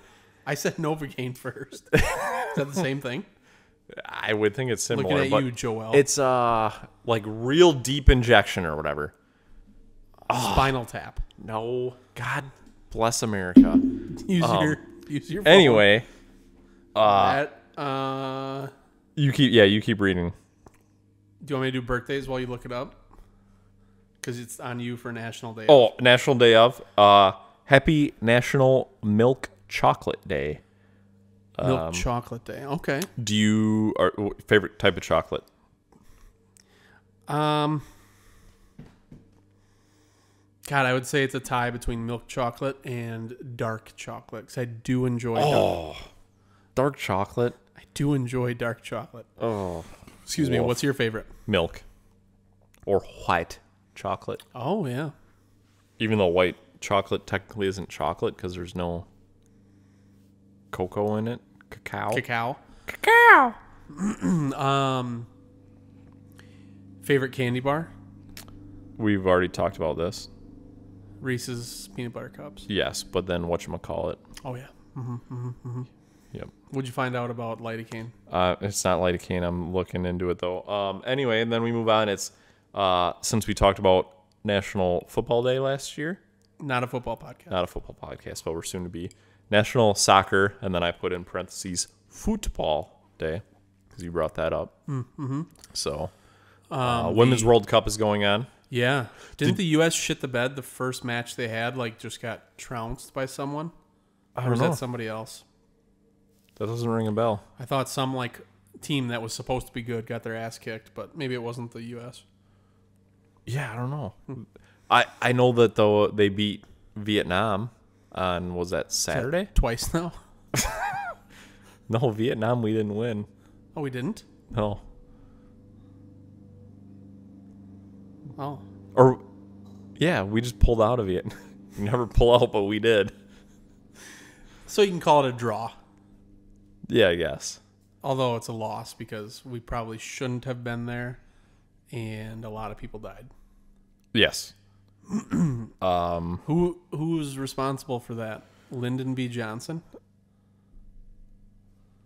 I said Novocaine first. *laughs* is that the same thing? I would think it's similar. Looking at but you, Joel. It's uh like real deep injection or whatever. Spinal tap. No, God bless America. *laughs* Use your use your phone. Anyway, That, uh, you keep yeah, you keep reading. do you want me to do birthdays while you look it up? Because it's on you for National Day. Oh, National Day of uh Happy National Milk Chocolate Day. Milk um, Chocolate Day. Okay. Do you or favorite type of chocolate? Um. God, I would say it's a tie between milk chocolate and dark chocolate. 'cause I do enjoy. Oh. Dark, Dark chocolate? I do enjoy dark chocolate. Oh, Excuse me. What's your favorite? milk or white chocolate. Oh yeah. Even though white chocolate technically isn't chocolate because there's no cocoa in it, cacao. Cacao. Cacao. *clears throat* Um. Favorite candy bar? We've already talked about this. Reese's peanut butter cups. Yes, but then what you call it? Oh yeah. Mhm. Mhm. Mm-hmm. Yep. What'd you find out about lidocaine? Uh, it's not lidocaine. I'm looking into it though. Um, anyway, and then we move on. It's uh, since we talked about National Football Day last year, Not a football podcast. not a football podcast, but we're soon to be National Soccer, and then I put in parentheses Football Day because you brought that up. Mm-hmm. So, uh, Women's World Cup is going on. Yeah. Didn't the U.S. shit the bed the first match they had? Like, just got trounced by someone? I Or was know. that somebody else? That doesn't ring a bell. I thought some like team that was supposed to be good got their ass kicked, but maybe it wasn't the U.S. Yeah, I don't know. I I know that though they beat Vietnam on was that Saturday? twice now. *laughs* No, Vietnam we didn't win. Oh, we didn't. No. Oh, Or yeah, we just pulled out of it. *laughs* Never pull out, but we did. so you can call it a draw, Yeah, I guess. although it's a loss because we probably shouldn't have been there, and a lot of people died. Yes. Who who's responsible for that? Lyndon B. Johnson.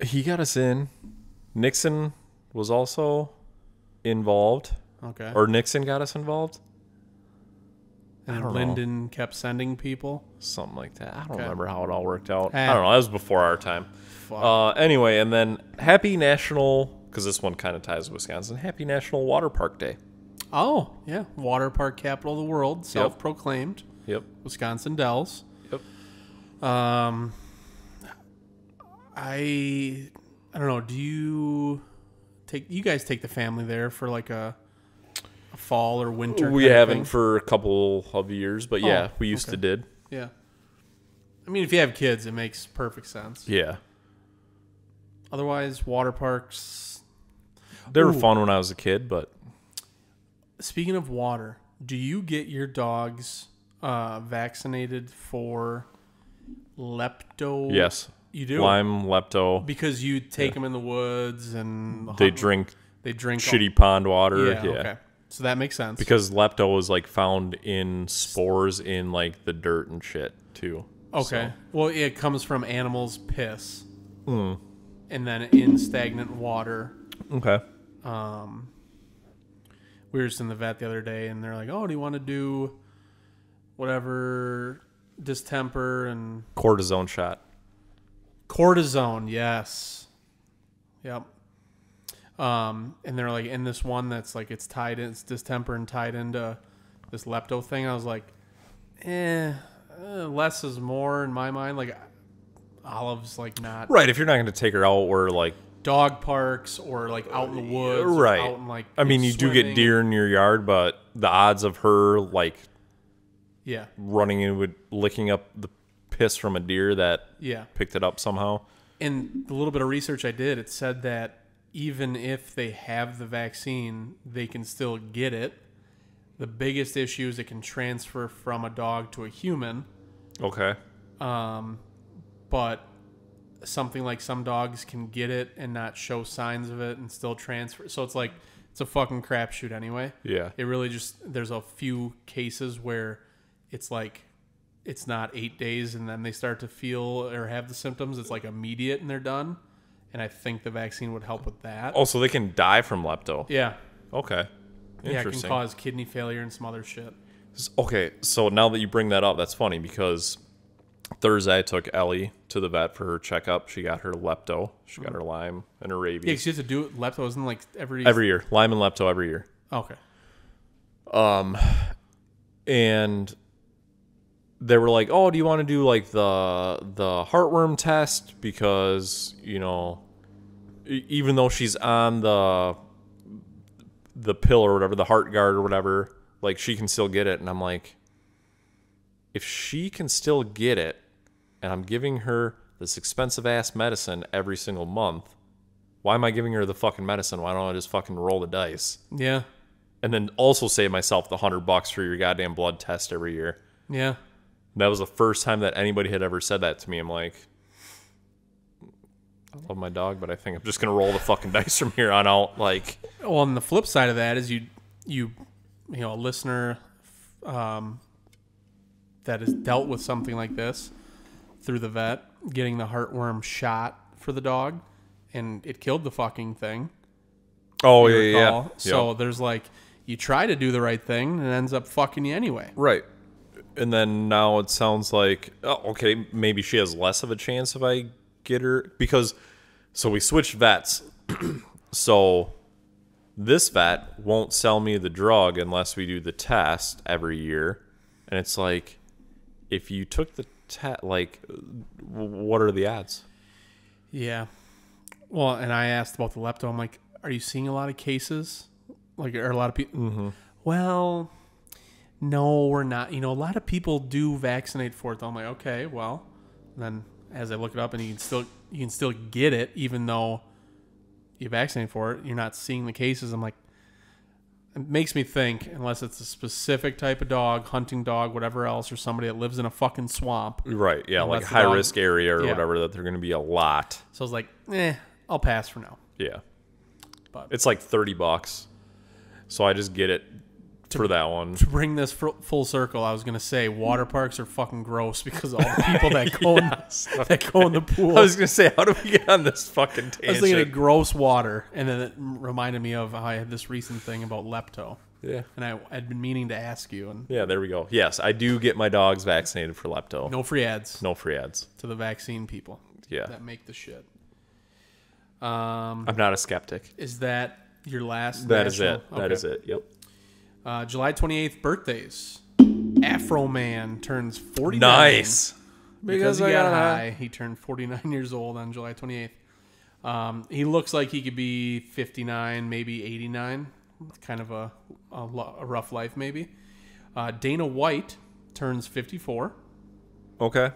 He got us in. Nixon was also involved. Okay. Or Nixon got us involved? and don't know. Lyndon kept sending people. Something like that. I don't Okay. remember how it all worked out. Eh. I don't know. That was before our time. Uh, anyway, and then happy National, because this one kind of ties to Wisconsin, happy National Water Park Day. Oh, yeah. Water park capital of the world, self proclaimed. Yep. Wisconsin Dells. Yep. Um, I I don't know. Do you take you guys take the family there for like a, a fall or winter? We haven't for a couple of years, but yeah, Oh, we used okay. to did. Yeah. I mean, if you have kids, it makes perfect sense. Yeah. Otherwise, water parks. They were Ooh. fun when I was a kid, but Speaking of water, do you get your dogs uh, vaccinated for lepto? yes. you do. Lyme, lepto, because you take them in the woods and they hunt- drink They drink all- shitty pond water. Yeah, Okay. So that makes sense. Because lepto is like found in spores in like the dirt and shit too. okay. Well, it comes from animals' piss, Hmm. and then in stagnant water. Okay. Um, we were just in the vet the other day, and they're like, "Oh, do you want to do whatever distemper and Cortisone shot. cortisone?" Yes. Yep. Um, and they're like in this one that's like it's tied in, it's distemper and tied into this lepto thing. I was like, eh, uh, less is more in my mind. Like Olive's like not Right. If you're not going to take her out where like, dog parks or like out in the woods, right. Out in, like I mean, you do get deer in your yard, but the odds of her like Yeah, running in with licking up the piss from a deer that yeah. picked it up somehow. And the little bit of research I did, it said that even if they have the vaccine, they can still get it. The biggest issue is it can transfer from a dog to a human. Okay. Um, but something like some dogs can get it and not show signs of it and still transfer. So it's like it's a fucking crapshoot anyway. Yeah. It really just there's a few cases where it's like it's not eight days and then they start to feel or have the symptoms. It's like immediate and they're done. And I think the vaccine would help with that. Oh, also, they can die from lepto. Yeah. Okay. Yeah, it can cause kidney failure and some other shit. Okay, so now that you bring that up, that's funny because Thursday I took Ellie to the vet for her checkup. She got her lepto, she got her Lyme, and her Yeah, rabies 'cause you have to do it. Lepto isn't like every every year. Lyme and lepto every year. Okay. Um, and they were like, "Oh, do you want to do like the the heartworm test because you know, e- even though she's on the the pill or whatever, the Heartgard or whatever, like she can still get it." And I'm like, if she can still get it, and I'm giving her this expensive ass medicine every single month, why am I giving her the fucking medicine? Why don't I just fucking roll the dice? Yeah. and then also save myself the hundred bucks for your goddamn blood test every year. Yeah. That was the first time that anybody had ever said that to me. I'm like, I love my dog, but I think I'm just gonna roll the fucking *laughs* dice from here on out. Like, Well, on the flip side of that is you, you, you know, a listener um, that has dealt with something like this through the vet, getting the heartworm shot for the dog, and it killed the fucking thing. oh yeah, yeah, recall. yeah. So Yep. there's like, you try to do the right thing, and it ends up fucking you anyway. right. And then now it sounds like, oh, okay, maybe she has less of a chance if I get her because. So we switched vets. *clears throat* so this vet won't sell me the drug unless we do the test every year. And it's like, if you took the test, like, what are the odds? Yeah. Well, and I asked about the lepto. I'm like, are you seeing a lot of cases? Like, are a lot of people? Mm-hmm. Well, no, we're not. You know, a lot of people do vaccinate for it. Though. I'm like, okay, well, then as I look it up, and you can still you can still get it even though you vaccinate for it. You're not seeing the cases. I'm like, it makes me think unless it's a specific type of dog, hunting dog, whatever else, or somebody that lives in a fucking swamp. Right. Yeah. Like high dog- risk area or Yeah. whatever, that they're going to be a lot. So I was like, eh, I'll pass for now. Yeah. But- it's like 30 bucks. So I just get it for that one. to bring this full circle, I was gonna say water parks are fucking gross because all the people that go in, *laughs* *laughs* that go in the pool. I was going to say, how do we get on this fucking tangent? I was thinking of gross water, and then it reminded me of how I had this recent thing about lepto, yeah. and I had been meaning to ask you, and Yeah, there we go. Yes, I do get my dogs vaccinated for lepto. no free ads No free ads. to the vaccine people Yeah. that make the shit. Um, I'm not a skeptic. is that your last? That is national- it. That okay. is it. Yep. Uh, July 28th, birthdays. Afroman turns 49. Nice. Because Because he I got got high. He turned 49 years old on July 28th. Um, he looks like he could be 59, maybe 89. Kind of a, a, a rough life, maybe. Uh, Dana White turns 54. Okay.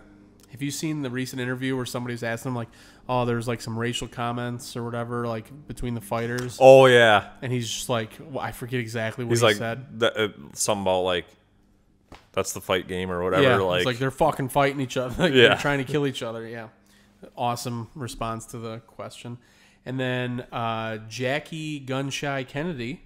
Have you seen the recent interview where somebody's asked him, like, oh, there's like some racial comments or whatever, like between the fighters? Oh yeah. And he's just like, well, I forget exactly what He's he like said. that, uh, something about like that's the fight game or whatever. Yeah, like, it's like they're fucking fighting each other. *laughs* Like Yeah. they're trying to kill *laughs* each other. Yeah. Awesome response to the question. And then uh, Jackie Gunshy Kennedy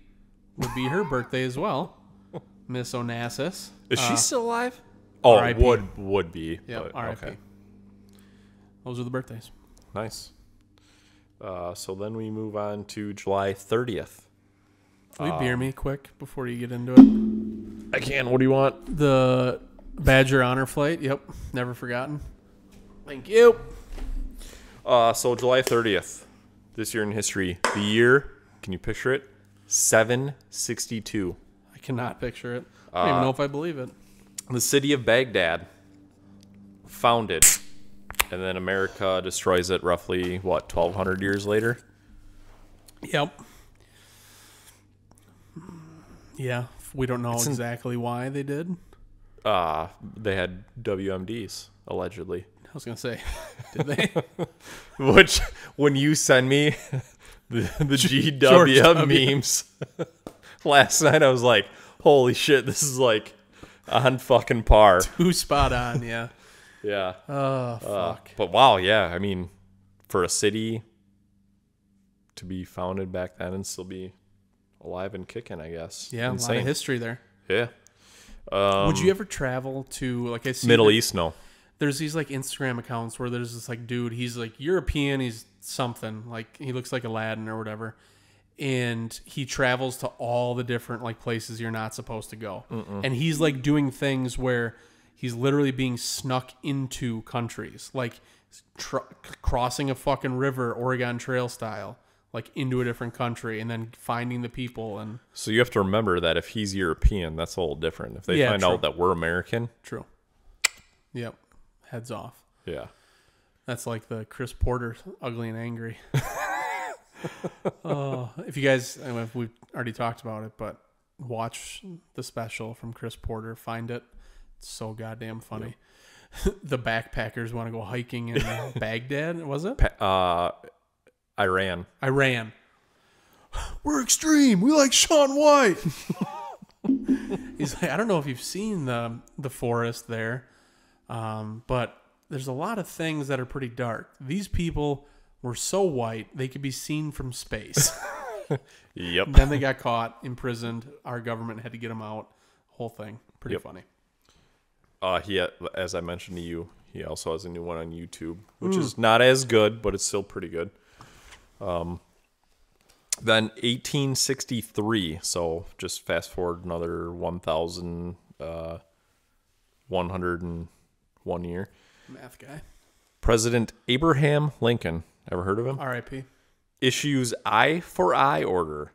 would be her birthday as well. *laughs* Miss Onassis. is she Uh, still alive? Oh, RIP. would would be. Yeah, RIP. Okay. Those are the birthdays. Nice. Uh, so then we move on to July 30th. Will you Um, beer me quick before you get into it? I can. What do you want? The Badger Honor Flight. Yep. Never forgotten. Thank you. Uh, so July 30th, this year in history. The year, can you picture it? 762. I cannot picture it. I don't even know if I believe it. The city of Baghdad, founded, and then America destroys it roughly, what, 1,200 years later? Yep. Yeah, we don't know in- exactly why they did. Uh, they had WMDs, allegedly. I was gonna say, *laughs* did they? *laughs* Which, when you send me the, the *laughs* GW memes last night, I was like, holy shit, this is like on fucking par. *laughs* Who spot on? Yeah. *laughs* Yeah. Oh Uh, fuck. but wow, yeah. I mean, for a city to be founded back then and still be alive and kicking, I guess. yeah, a lot Insane. of history there. Yeah. Um, Would you ever travel to like I see Middle that East? No. There's these like Instagram accounts where there's this like dude. He's like European. He's something like he looks like Aladdin or whatever, and he travels to all the different like places you're not supposed to go. And he's like doing things where he's literally being snuck into countries, like tr- crossing a fucking river, Oregon Trail style, like into a different country, and then finding the people and So you have to remember that if he's European, that's a little different. If they Yeah, find true. out that we're American, true. Yep, heads off. yeah. That's like the Chris Porter ugly and angry. *laughs* oh, *laughs* if you guys, I if we've already talked about it, but watch the special from Chris Porter. Find it. It's so goddamn funny. *laughs* the backpackers want to go hiking in *laughs* Baghdad. Was it Pa- Uh, Iran. Iran? We're extreme. We like Shaun White. He's like, I don't know if you've seen the the forest there, um, but there's a lot of things that are pretty dark. These people were so white they could be seen from space. *laughs* Yep. then they got caught, imprisoned. Our government had to get them out. Whole thing, pretty Yep. funny. Uh, he, ha- as I mentioned to you, he also has a new one on YouTube, which Hmm. is not as good, but it's still pretty good. Um, then 1863. So just fast forward another 1,000, uh, 101 year. Math guy. President Abraham Lincoln. Ever heard of him? R.I.P. issues eye for eye order.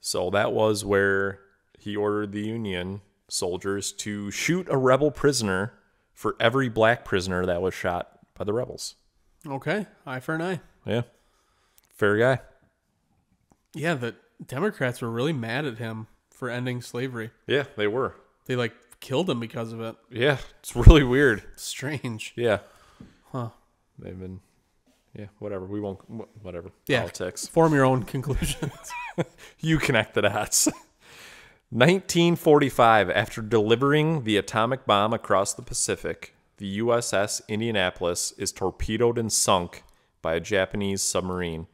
So that was where he ordered the Union soldiers to shoot a rebel prisoner for every black prisoner that was shot by the rebels. Okay, eye for an eye. Yeah. Fair guy. Yeah, the Democrats were really mad at him for ending slavery. Yeah, they were. They like killed him because of it. Yeah, it's really weird. Strange. Yeah. Huh. They've been yeah, whatever. We won't wh- whatever. Yeah. Politics. Form your own conclusions. *laughs* You connect the dots. 1945, after delivering the atomic bomb across the Pacific, the USS Indianapolis is torpedoed and sunk by a Japanese submarine.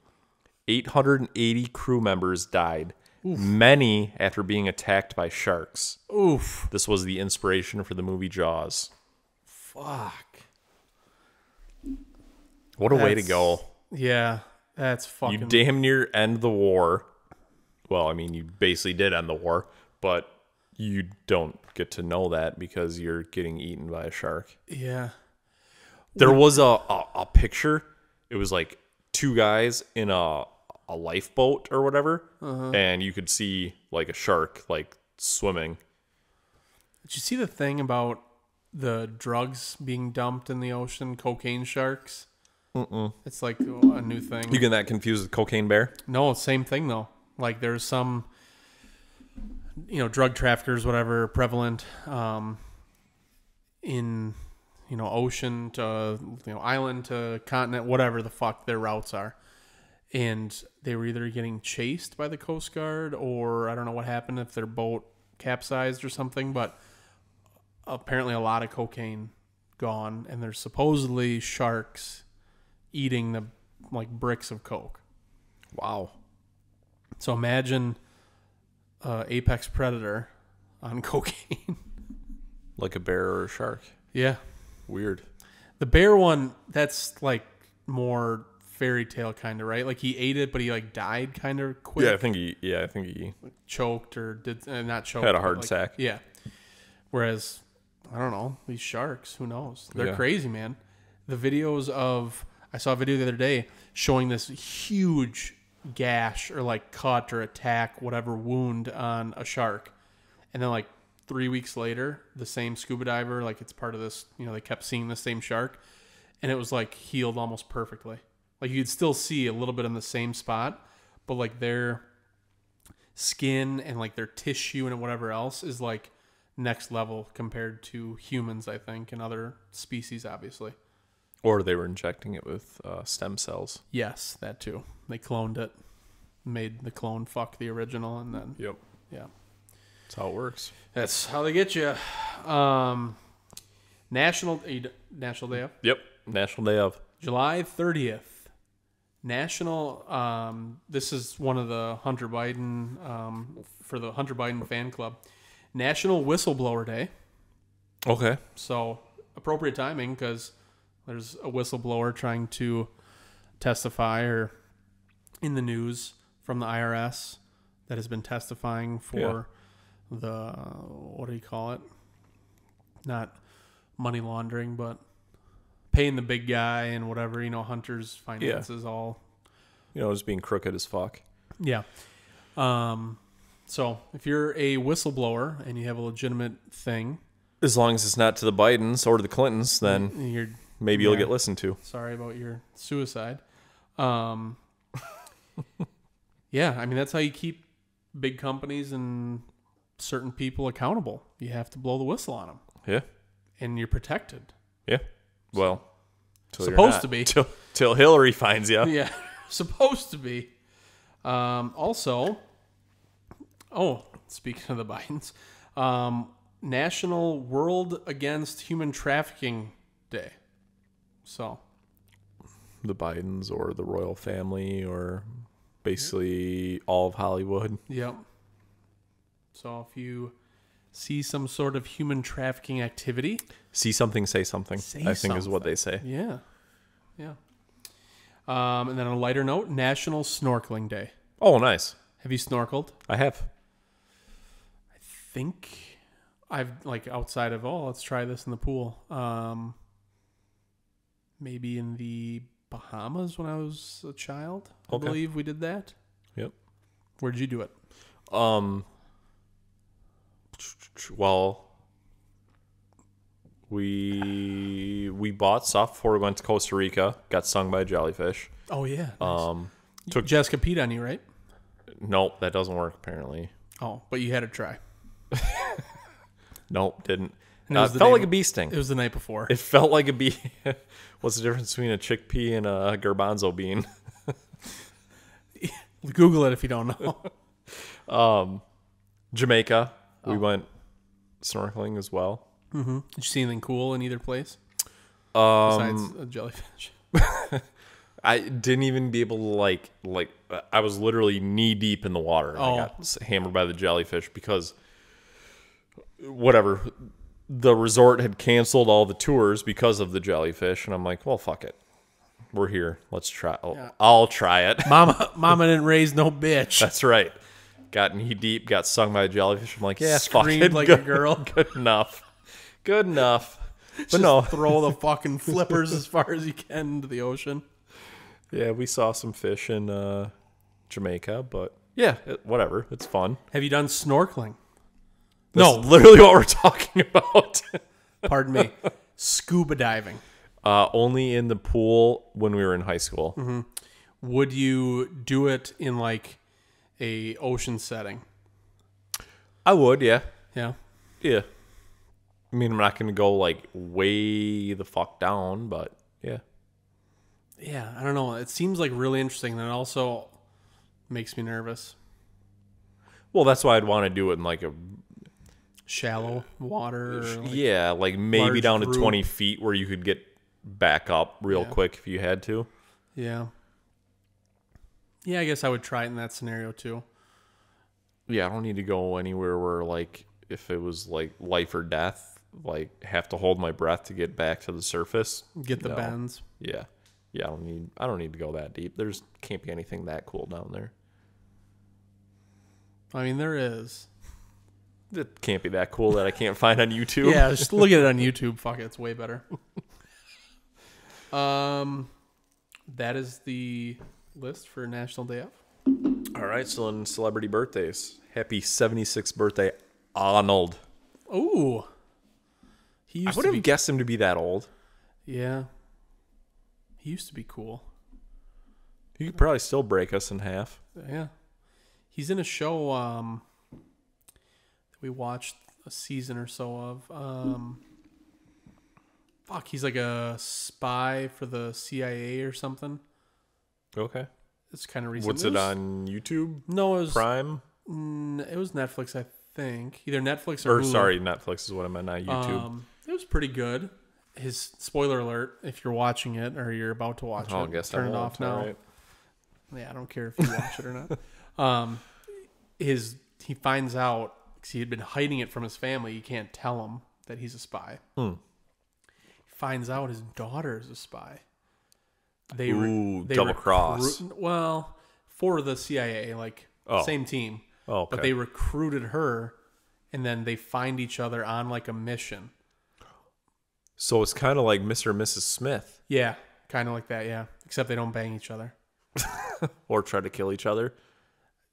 880 crew members died, many after being attacked by sharks. Oof. This was the inspiration for the movie Jaws. Fuck. What a way to go. Yeah, that's fucking. You damn near end the war. Well, I mean, you basically did end the war, but you don't get to know that because you're getting eaten by a shark. yeah. There was a, a, a picture. It was like two guys in a a lifeboat or whatever, uh-huh. and you could see like a shark like swimming. Did you see the thing about the drugs being dumped in the ocean, cocaine sharks? Mm-mm. It's like a new thing. You get that confused with cocaine bear? No, same thing though. Like there's some, you know, drug traffickers, whatever, prevalent um, in, you know, ocean to you know island to continent, whatever the fuck their routes are, and they were either getting chased by the Coast Guard or I don't know what happened if their boat capsized or something, but apparently a lot of cocaine gone, and there's supposedly sharks eating the like bricks of coke. Wow. So imagine uh, apex predator on *laughs* cocaine. Like a bear or a shark. yeah, Weird. the bear one that's like more fairy tale kind of right. Like he ate it, but he like died kind of quick, Yeah, I think he. Yeah, I think he. choked or did uh, not choked. Had a hard like- attack. Yeah. Whereas I don't know these sharks. Who knows? They're Yeah. crazy, man. The videos of I saw a video the other day showing this huge gash or like cut or attack, whatever wound on a shark, and then like three weeks later, the same scuba diver, like it's part of this, you know, they kept seeing the same shark, and it was like healed almost perfectly. Like you could still see a little bit in the same spot, but like their skin and like their tissue and whatever else is like next level compared to humans, I think, and other species, obviously. Or they were injecting it with uh, stem cells. Yes, that too. They cloned it, made the clone fuck the original, and then Yep. yeah, That's how it works. that's how they get you. Um, National National Day of Yep. National Day of. July thirtieth. National. Um, this is one of the Hunter Biden um, for the Hunter Biden fan club. National Whistleblower Day. Okay. So appropriate timing because there's a whistleblower trying to testify or in the news from the IRS that has been testifying for the what do you call it? Not money laundering, but paying the big guy and whatever you know. Hunter's finances all You know, just being crooked as fuck. yeah. Um, so if you're a whistleblower and you have a legitimate thing, As long as it's not to the Bidens or the Clintons, then you're maybe you'll Yeah. get listened to. sorry about your suicide. Um, *laughs* yeah, I mean that's how you keep big companies and certain people accountable. You have to blow the whistle on them, Yeah. and you're protected. Yeah. Well, Supposed not. to be. *laughs* Till, till Hillary finds you. Yeah, *laughs* supposed to be. Um, also, oh, speaking of the Bidens, um, National World Against Human Trafficking Day. So The Bidens or the royal family or basically all of Hollywood. Yep. So if you see some sort of human trafficking activity, See something, say something. Say I think is what they say. yeah, yeah. Um, and then on a lighter note, National Snorkeling Day. Oh, nice. Have you snorkeled? I have. I think I've like outside of oh, let's try this in the pool. Um, maybe in the Bahamas when I was a child. I Okay. believe we did that. Yep. Where did you do it? Um. Well, we we bought stuff before we went to Costa Rica. Got stung by a jellyfish. Oh yeah. nice. Um. took Jessica peed on you, right? Nope, that doesn't work. Apparently, Oh, but you had to try. *laughs* nope, didn't. It Uh, felt like a bee sting. It was the night before. It felt like a bee. *laughs* What's the difference between a chickpea and a garbanzo bean? *laughs* Google it if you don't know. *laughs* Jamaica. We Oh. went snorkeling as well. Did you see anything cool in either place Um, besides a jellyfish? I didn't even be able to like like I was literally knee deep in the water. And Oh. I got hammered by the jellyfish because whatever the resort had canceled all the tours because of the jellyfish, and I'm like, well, fuck it, we're here. Let's try. I'll, Yeah. I'll try it. *laughs* Mama, mama didn't raise no bitch. That's right. Got knee deep, got sung by a jellyfish. I'm like, yeah, fuck Screamed it. like a good, girl. *laughs* Good enough. Good enough. But Just no, *laughs* throw the fucking flippers as far as you can into the ocean. yeah, we saw some fish in uh, Jamaica, but yeah, it, whatever. It's fun. Have you done snorkeling? No. That's literally what we're talking *laughs* about. Pardon me. Scuba diving. uh, only in the pool when we were in high school. Mm-hmm. Would you do it in like a ocean setting? I would, yeah, Yeah. yeah. I mean, I'm not gonna go like way the fuck down, but yeah. Yeah, I don't know. It seems like really interesting. And it also makes me nervous. Well, that's why I'd want to do it in like a Shallow water. Like, yeah, like maybe down to 20 feet where you could get back up real Yeah. quick if you had to. yeah. Yeah, I guess I would try it in that scenario too. Yeah, I don't need to go anywhere where like if it was like life or death, like have to hold my breath to get back to the surface. Get the No. bends. Yeah. Yeah, I don't need I don't need to go that deep. There's can't be anything that cool down there. I mean, there is. It can't be that cool that I can't find on YouTube. Yeah, just look at it on *laughs* YouTube. Fuck it, it's way better. um, that is the list for National Day of. All right, so in celebrity birthdays, happy 76th birthday, Arnold. Ooh, he I would have be. guessed him to be that old. Yeah, he used to be cool. He could probably still break us in half. Yeah, he's in a show um we watched a season or so of. Um, fuck, he's like a spy for the CIA or something. Okay. It's kind of recent. What's it was- on YouTube? No, it was Prime? It was Netflix, I think. Either Netflix or, Or sorry, Netflix is what I meant, not YouTube. Um, it was pretty good. His spoiler alert: if you're watching it or you're about to watch oh, I it, guess turn I it off now. right. Yeah, I don't care if you watch it or not. *laughs* Um, his he finds out because he had been hiding it from his family. You can't tell him that he's a spy. Hmm. He finds out his daughter is a spy. They Ooh, they double cross. Well, for the CIA, like Oh. same team. Oh, okay. But they recruited her, and then they find each other on like a mission. so it's kind of like Mr. and Mrs. Smith, Yeah, kind of like that. Yeah, except they don't bang each other. *laughs* or try to kill each other,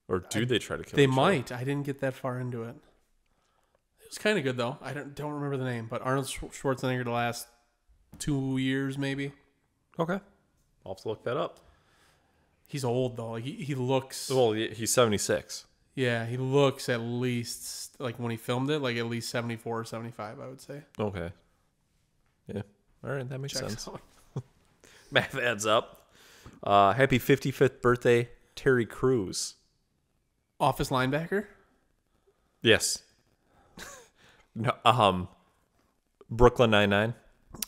or do they try to kill? They each other? might. I didn't get that far into it. It was kind of good though. I don't don't remember the name, but Arnold Schwarzenegger the last two years maybe. Okay, I'll have to look that up. He's old though. Like he, he looks. Well, he's seventy six. Yeah, he looks at least like when he filmed it, like at least 74 or 75, I would say. Okay. Yeah. All right, that makes Checks sense. *laughs* Math adds up. Uh, happy fifty fifth birthday, Terry Crews. Office linebacker. Yes. *laughs* no, um, Brooklyn Nine Nine.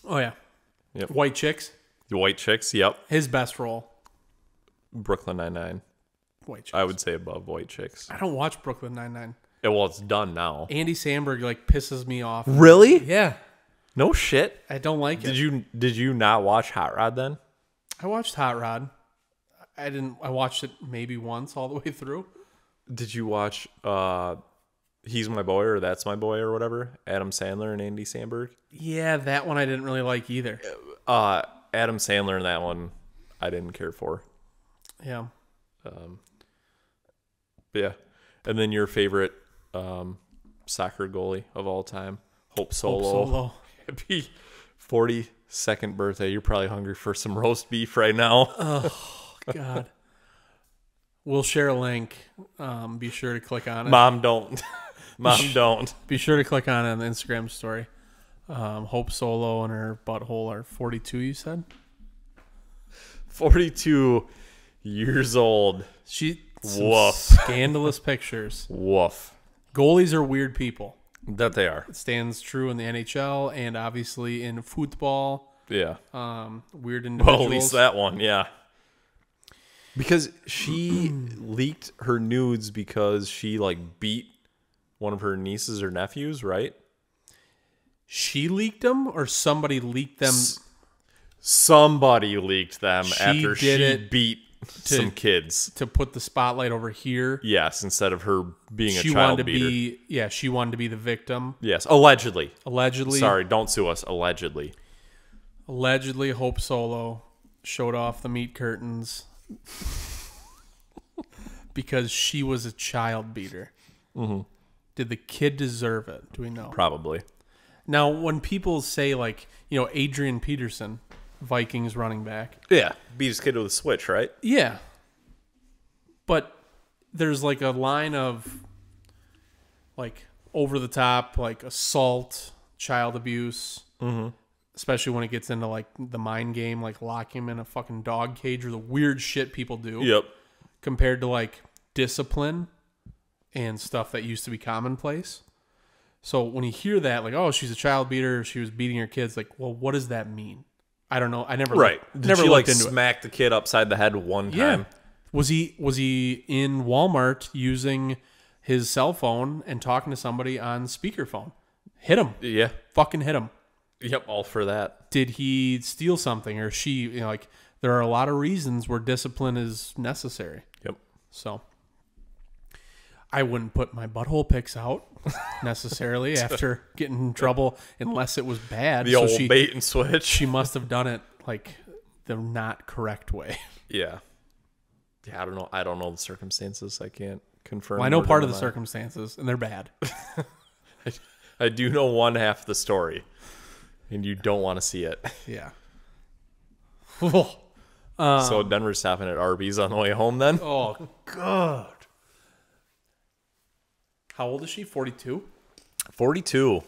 Oh yeah. Yep. White chicks. The White Chicks. Yep. His best role. Brooklyn Nine Nine. White chicks. I would say above White Chicks. I don't watch Brooklyn Nine Nine. Yeah, well, it's done now. Andy Samberg like pisses me off. Really? Yeah, No shit. I don't like it. Did you did you not watch Hot Rod then? I watched Hot Rod. I didn't. I watched it maybe once all the way through. Did you watch uh He's My Boy or That's My Boy or whatever? Adam Sandler and Andy Samberg? Yeah, that one I didn't really like either. Uh Adam Sandler in that one I didn't care for. Yeah. But yeah. And then your favorite um soccer goalie of all time, Hope Solo. Hope Solo. Happy *laughs* 42nd birthday. You're probably hungry for some roast beef right now. Oh god. We'll share a link. Um, be sure to click on it. Mom don't. *laughs* Mom don't. Be sure to click on it on the Instagram story. Um, Hope Solo and her butthole are 42. You said 42 years old. she. Woof. Scandalous pictures. Woof. Goalies are weird people. That they are. It stands true in the NHL and obviously in football. Yeah. Um, weird individuals. Well, at least that one, yeah. Because she leaked her nudes because she like beat one of her nieces or nephews, right? She leaked them, or somebody leaked them. Somebody leaked them She after did she it beat some kids. to put the spotlight over here. Yes, instead of her being she a child wanted to beater. be yeah, she wanted to be the victim. yes, allegedly. Allegedly, Sorry, don't sue us. Allegedly. allegedly Hope Solo showed off the meat curtains because she was a child beater. Did the kid deserve it? Do we know? Probably. Now, when people say like, you know, Adrian Peterson, Vikings running back, Yeah. Beat his kid with a switch, right? yeah, but there's like a line of like over the top, like assault, child abuse, mm-hmm. Especially when it gets into like the mind game, like lock him in a fucking dog cage or the weird shit people do. Yep. compared to like discipline and stuff that used to be commonplace. So when you hear that, like, oh, she's a child beater, she was beating her kids, like, well, what does that mean? I don't know. I never Right. looked- Did never she like smack the kid upside the head one it. Yeah. time? Was he was he in Walmart using his cell phone and talking to somebody on speakerphone? Hit him. Yeah. Fucking hit him. Yep. All for that. Did he steal something or she, you know, like there are a lot of reasons where discipline is necessary. Yep. So I wouldn't put my butthole pics out *laughs* necessarily after getting in trouble unless it was bad. The so old she bait and switch. she must have done it like the not correct way. yeah. Yeah. I don't know. I don't know the circumstances. I can't confirm. Well, I know part of the deny. circumstances and they're bad. *laughs* I do know one half of the story, and you don't want to see it. *laughs* Yeah. *laughs* so Denver's stopping at Arby's on the way home. Then oh god. How old is she? 42? forty-two.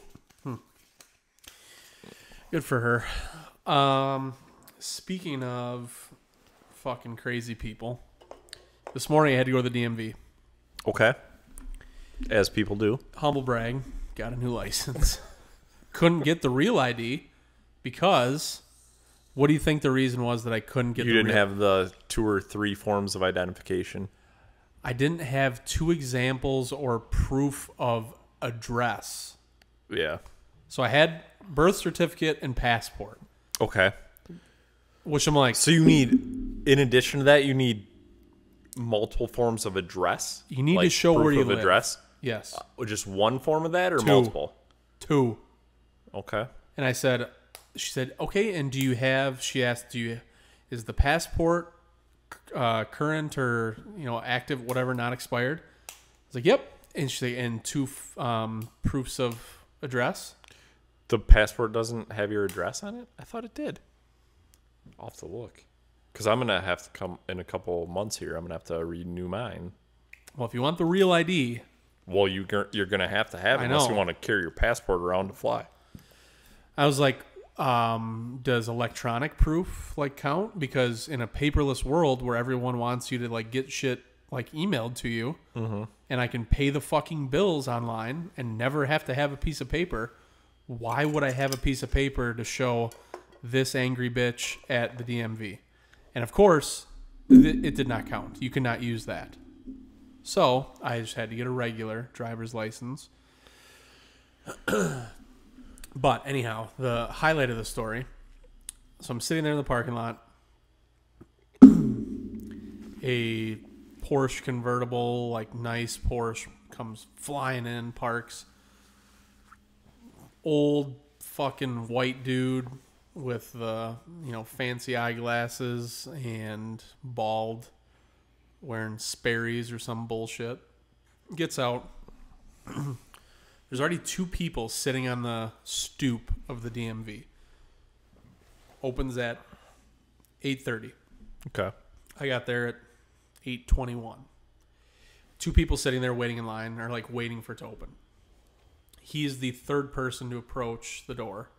Good for her. Um, speaking of fucking crazy people, this morning I had to go to the DMV. Okay. As people do. Humble brag, got a new license. *laughs* couldn't get the real ID because what do you think the reason was that I couldn't get the You the didn't real have the two or three forms of identification. I didn't have two examples or proof of address. Yeah. So I had birth certificate and passport, Okay. which I'm like, So you need, in addition to that, you need multiple forms of address. You need to show proof where you of live. address. yes, Or just one form of that, or Two. multiple? two. Okay. And I said, she said, okay. And do you have? She asked, do you? Is the passport uh, current or you know active, whatever, not expired? I was like, yep. And she said, and two f- um, proofs of address. The passport doesn't have your address on it. I thought it did. I'll have to look, because I'm gonna have to come in a couple months here. I'm gonna have to renew mine. Well, if you want the real ID, Well, you you're gonna have to have it I unless know. you want to carry your passport around to fly. I was like, um, does electronic proof like count? Because in a paperless world where everyone wants you to like get shit like emailed to you, and I can pay the fucking bills online and never have to have a piece of paper, why would I have a piece of paper to show this angry bitch at the DMV? And of course, th- it did not count. You cannot use that. So I just had to get a regular driver's license. *clears throat* But anyhow, the highlight of the story. So I'm sitting there in the parking lot. *clears throat* a Porsche convertible, like nice Porsche, comes flying in, parks. Old fucking white dude with the you know fancy eyeglasses and bald, wearing Sperry's or some bullshit. Gets out. *clears throat* There's already two people sitting on the stoop of the DMV. Opens at 8:30. Okay. I got there at 8:21. Two people sitting there waiting in line are like waiting for it to open. He's the third person to approach the door.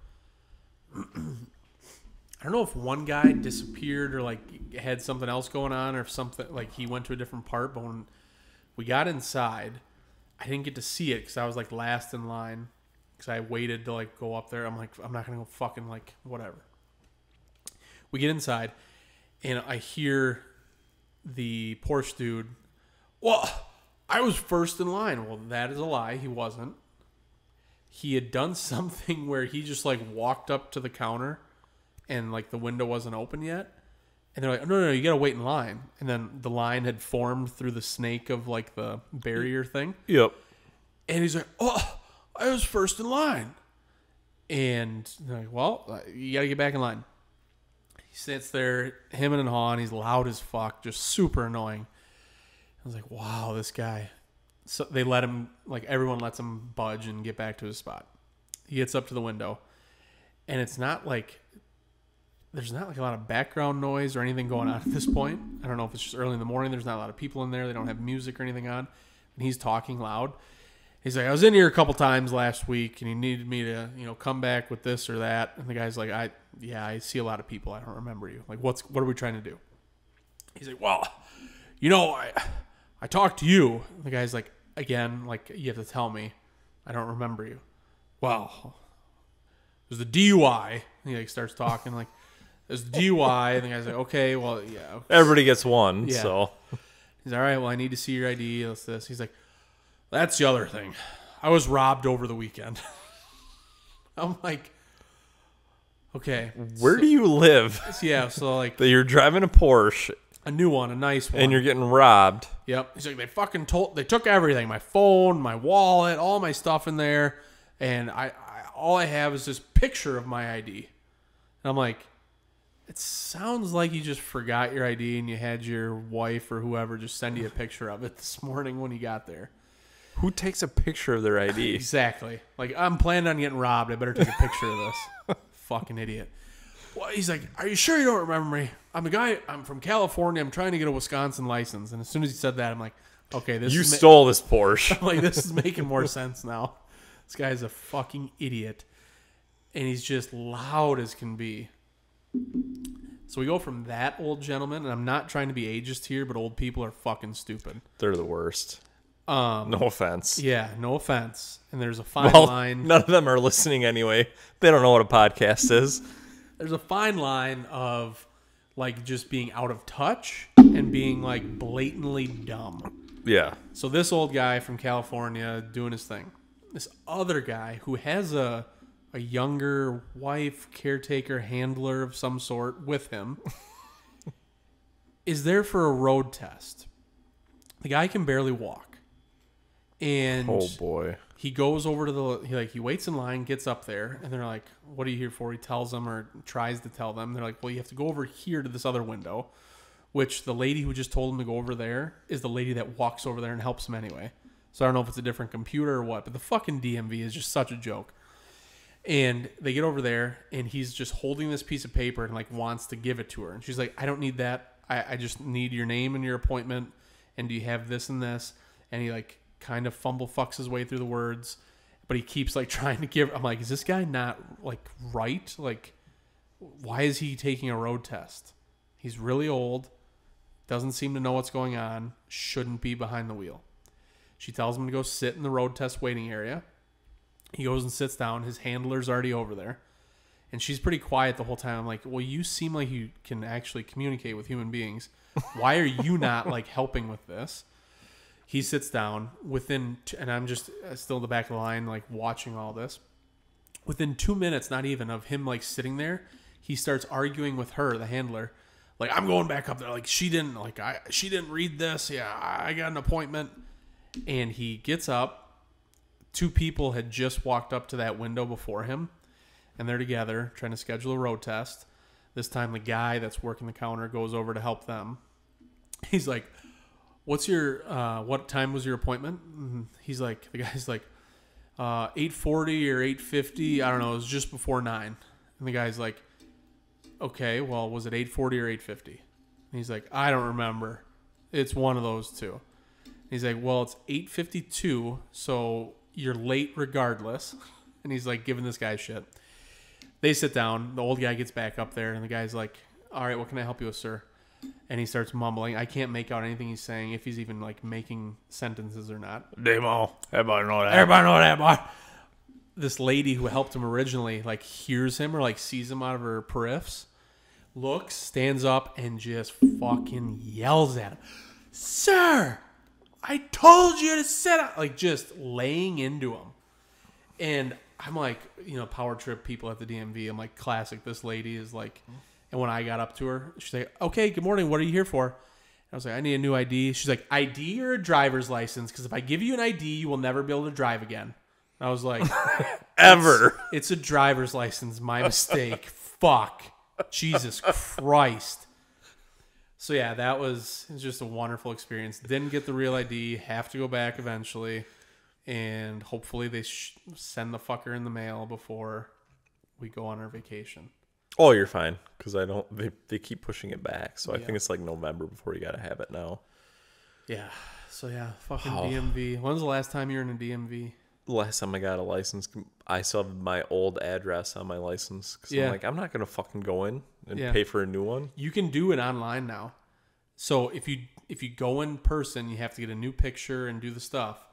*clears throat* I don't know if one guy disappeared or like had something else going on or if something like he went to a different part, but when we got inside, I didn't get to see it because I was like last in line because I waited to like go up there. I'm like, I'm not gonna go fucking like whatever. We get inside, and I hear the Porsche dude. Well, I was first in line. Well, that is a lie. He wasn't. He had done *laughs* something where he just like walked up to the counter, and like the window wasn't open yet. And they're like, no, no, no, you gotta wait in line. And then the line had formed through the snake of like the barrier thing. Yep. And he's like, "Oh, I was first in line." And they're like, "Well, uh, you got to get back in line." He sits there, him and haw, and he's loud as fuck, just super annoying. I was like, "Wow, this guy So they let him like everyone lets him budge and get back to his spot. He gets up to the window, and it's not like there's not like a lot of background noise or anything going on at this point. I don't know if it's just early in the morning. There's not a lot of people in there. They don't have music or anything on, and he's talking loud. He's like, I was in here a couple times last week, and he needed me to, you know, come back with this or that. And the guy's like, I, yeah, I see a lot of people. I don't remember you. Like, what's what are we trying to do? He's like, well, you know, I, I talked to you. The guy's like, again, like you have to tell me. I don't remember you. Well, it was the DUI. He like starts talking like, the DUI, and the guy's like, okay, well, yeah. Everybody gets one, Yeah. so He's all right. Well, I need to see your ID. That's this. He's like, that's the other thing. I was robbed over the weekend. *laughs* I'm like, okay, where do you live? yeah. So *laughs* like That you're driving a Porsche a new one, a nice one. and you're getting robbed. Yep. He's like, they fucking told, they took everything, my phone, my wallet, all my stuff in there, and I, I all I have is this picture of my ID. And I'm like, it sounds like you just forgot your ID and you had your wife or whoever just send you a picture of it *laughs* this morning when you got there. Who takes a picture of their ID? *laughs* Exactly. Like I'm planning on getting robbed. I better take a picture of this. *laughs* Fucking idiot. Well, he's like, "Are you sure you don't remember me? I'm a guy. I'm from California. I'm trying to get a Wisconsin license." And as soon as he said that, I'm like, "Okay, this You is ma- stole this Porsche. I'm like this is making more sense now." This guy's a fucking idiot, and he's just loud as can be. So we go from that old gentleman, and I'm not trying to be ageist here, but old people are fucking stupid. They're the worst. Um, No offense. yeah, no offense. And there's a fine Well, line. none of them are listening anyway. They don't know what a podcast is. there's a fine line of like just being out of touch and being like blatantly dumb. Yeah. So this old guy from California doing his thing. This other guy who has a a younger wife, caretaker, handler of some sort with him is there for a road test. The guy can barely walk. And Oh boy. he goes over to the he like he waits in line gets up there and they're like what are you here for he tells them or tries to tell them they're like well you have to go over here to this other window which the lady who just told him to go over there is the lady that walks over there and helps him anyway so i don't know if it's a different computer or what but the fucking dmv is just such a joke and they get over there and he's just holding this piece of paper and like wants to give it to her. And she's like i don't need that. I, I just need your name and your appointment. And do you have this and this? And he like kind of fumble fucks his way through the words but he keeps like *laughs* trying to give i'm like is this guy not like right? Like why is he taking a road test? He's really old doesn't seem to know what's going on shouldn't be behind the wheel. She tells him to go sit in the road test waiting area he goes and sits down. His handler's already over there. And she's pretty quiet the whole time. I'm like well you seem like you can actually communicate with human beings. Why are you not like helping with this? He sits down within t- and i'm just uh, still in the back of the line like watching all this. Within two minutes not even of him like sitting there he starts arguing with her the handler. Like i'm going back up there. Like she didn't like i she didn't read this. Yeah i I got an appointment. And he gets up two people had just walked up to that window before him and they're together trying to schedule a road test. This time the guy that's working the counter goes over to help them. He's like what's your uh, what time was your appointment? And he's like the guy's like uh, 840 or 850 i don't know. It was just before 9 and the guy's like okay well was it 840 or 850 and he's like i don't remember. It's one of those two. He's like well it's 852 so you're late regardless. And he's like giving this guy shit. They sit down. The old guy gets back up there and the guy's like all right what can i help you with sir? And he starts mumbling. I can't make out anything he's saying if he's even like making sentences or not. Demo. Everybody know that. Everybody know that, boy. This lady who helped him originally, like, hears him or like sees him out of her periffs, looks, stands up, and just fucking yells at him, "Sir, I told you to sit up!" Like, just laying into him. And I'm like, you know, power trip people at the DMV. I'm like, classic. This lady is like, and when I got up to her, she's like, "Okay, good morning. What are you here for?" I was like, I need a new ID. She's like, ID or a driver's license? Because if I give you an ID, you will never be able to drive again. And I was like, *laughs* Ever. it's a driver's license. My mistake. Fuck. Jesus Christ. So yeah, that was, was just a wonderful experience. Didn't get the real ID. Have to go back eventually, and hopefully they sh- send the fucker in the mail before we go on our vacation. Oh, you're fine because I don't. They they keep pushing it back, so I Yeah. think it's like November before you gotta have it now. Yeah. So yeah, fucking Wow. DMV. When's the last time you were in a DMV? Last time I got a license, I still have my old address on my license because Yeah. I'm like, I'm not gonna fucking go in and Yeah. pay for a new one. You can do it online now. So if you if you go in person, you have to get a new picture and do the stuff.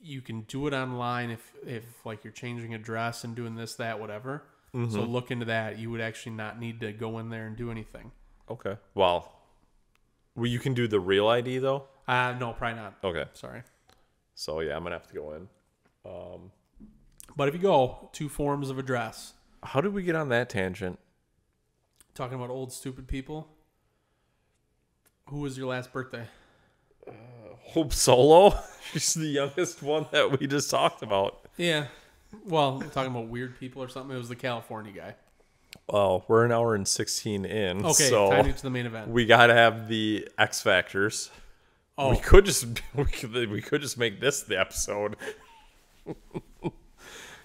You can do it online if if like you're changing address and doing this that whatever. So look into that. You would actually not need to go in there and do anything. Okay. Well, well, you can do the real ID though. Uh no, probably not. Okay. Sorry. So yeah, I'm gonna have to go in. Um, but if you go, two forms of address. How did we get on that tangent? Talking about old stupid people. Who was your last birthday? Uh, Hope Solo. *laughs* She's the youngest one that we just talked about. Yeah. Well, talking about weird people or something. It was the California guy. Well, we're an hour and 16 in. Okay, so time to get to the main event. we gotta have the X Factors. Oh, We could just *laughs* we could, we could just make this the episode, Um,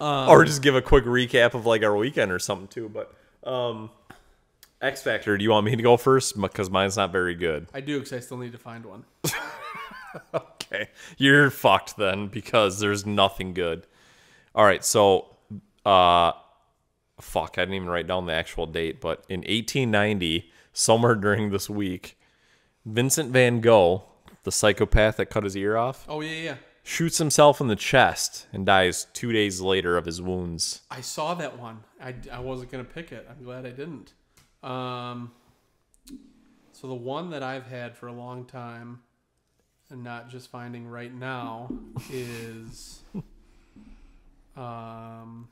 *laughs* or just give a quick recap of like our weekend or something too. But um, X Factor. Do you want me to go first? Because mine's not very good. I do because I still need to find one. *laughs* Okay, you're fucked then because there's nothing good. All right, so uh, fuck, I didn't even write down the actual date, but in 1890, somewhere during this week, Vincent Van Gogh, the psychopath that cut his ear off, Oh yeah, yeah. Shoots himself in the chest and dies two days later of his wounds. I saw that one. I, I wasn't gonna pick it. I'm glad I didn't. Um, so the one that I've had for a long time, and not just finding right now, is *laughs* um,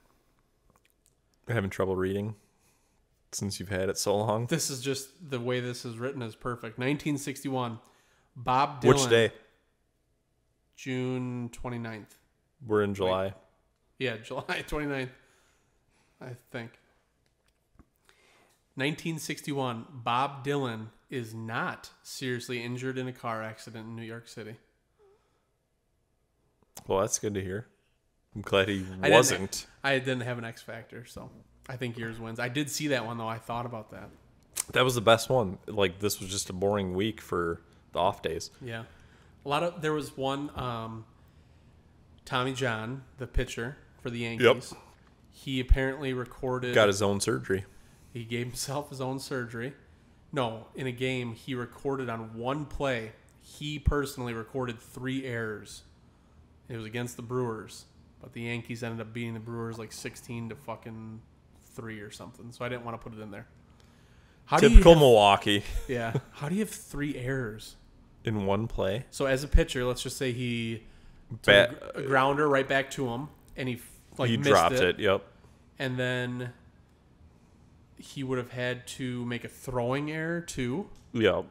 Having trouble reading since you've had it so long. this is just the way this is written is perfect. 1961. Bob Dylan. Which day? June 29th. We're in July. Yeah, *laughs* July 29th, I think. 1961. Bob Dylan is not seriously injured in a car accident in New York City. Well, that's good to hear. I'm glad he I didn't- wasn't. I didn't have an X Factor, so I think yours wins. I did see that one, though. I thought about that. That was the best one. Like this was just a boring week for the off days. Yeah. A lot of, there was one, um, Tommy John, the pitcher for the Yankees. He apparently recorded. Got his own surgery. He gave himself his own surgery. No, in a game, he recorded on one play. He personally recorded three errors. It was against the Brewers, but the Yankees ended up beating the Brewers like sixteen to fucking three or something. So I didn't want to put it in there. How do Typical you? Have, Milwaukee yeah. How do you have three errors? In one play. So as a pitcher, let's just say he Bat, a, grounder right back to him, and he like he dropped it, it. Yep. and then he would have had to make a throwing error too. Yep.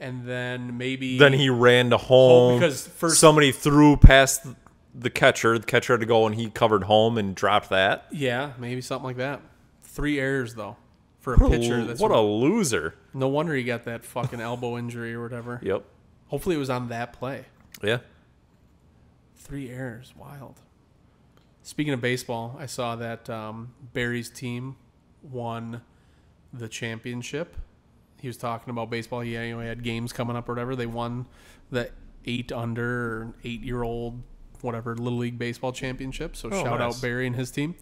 and then maybe Then he ran to home because first- somebody threw past the catcher. The catcher had to go and he covered home and dropped that. yeah maybe something like that. Three errors though for a What a, pitcher. That's what a loser. no wonder he got that fucking elbow injury or whatever. Yep. Hopefully it was on that play. Yeah. Three errors, wild. Speaking of baseball, I saw that um, Barry's team won the championship. He was talking about baseball. He you know, had games coming up or whatever. They won the eight under or eight year old whatever little league baseball championship. So Oh, shout nice. out Barry and his team.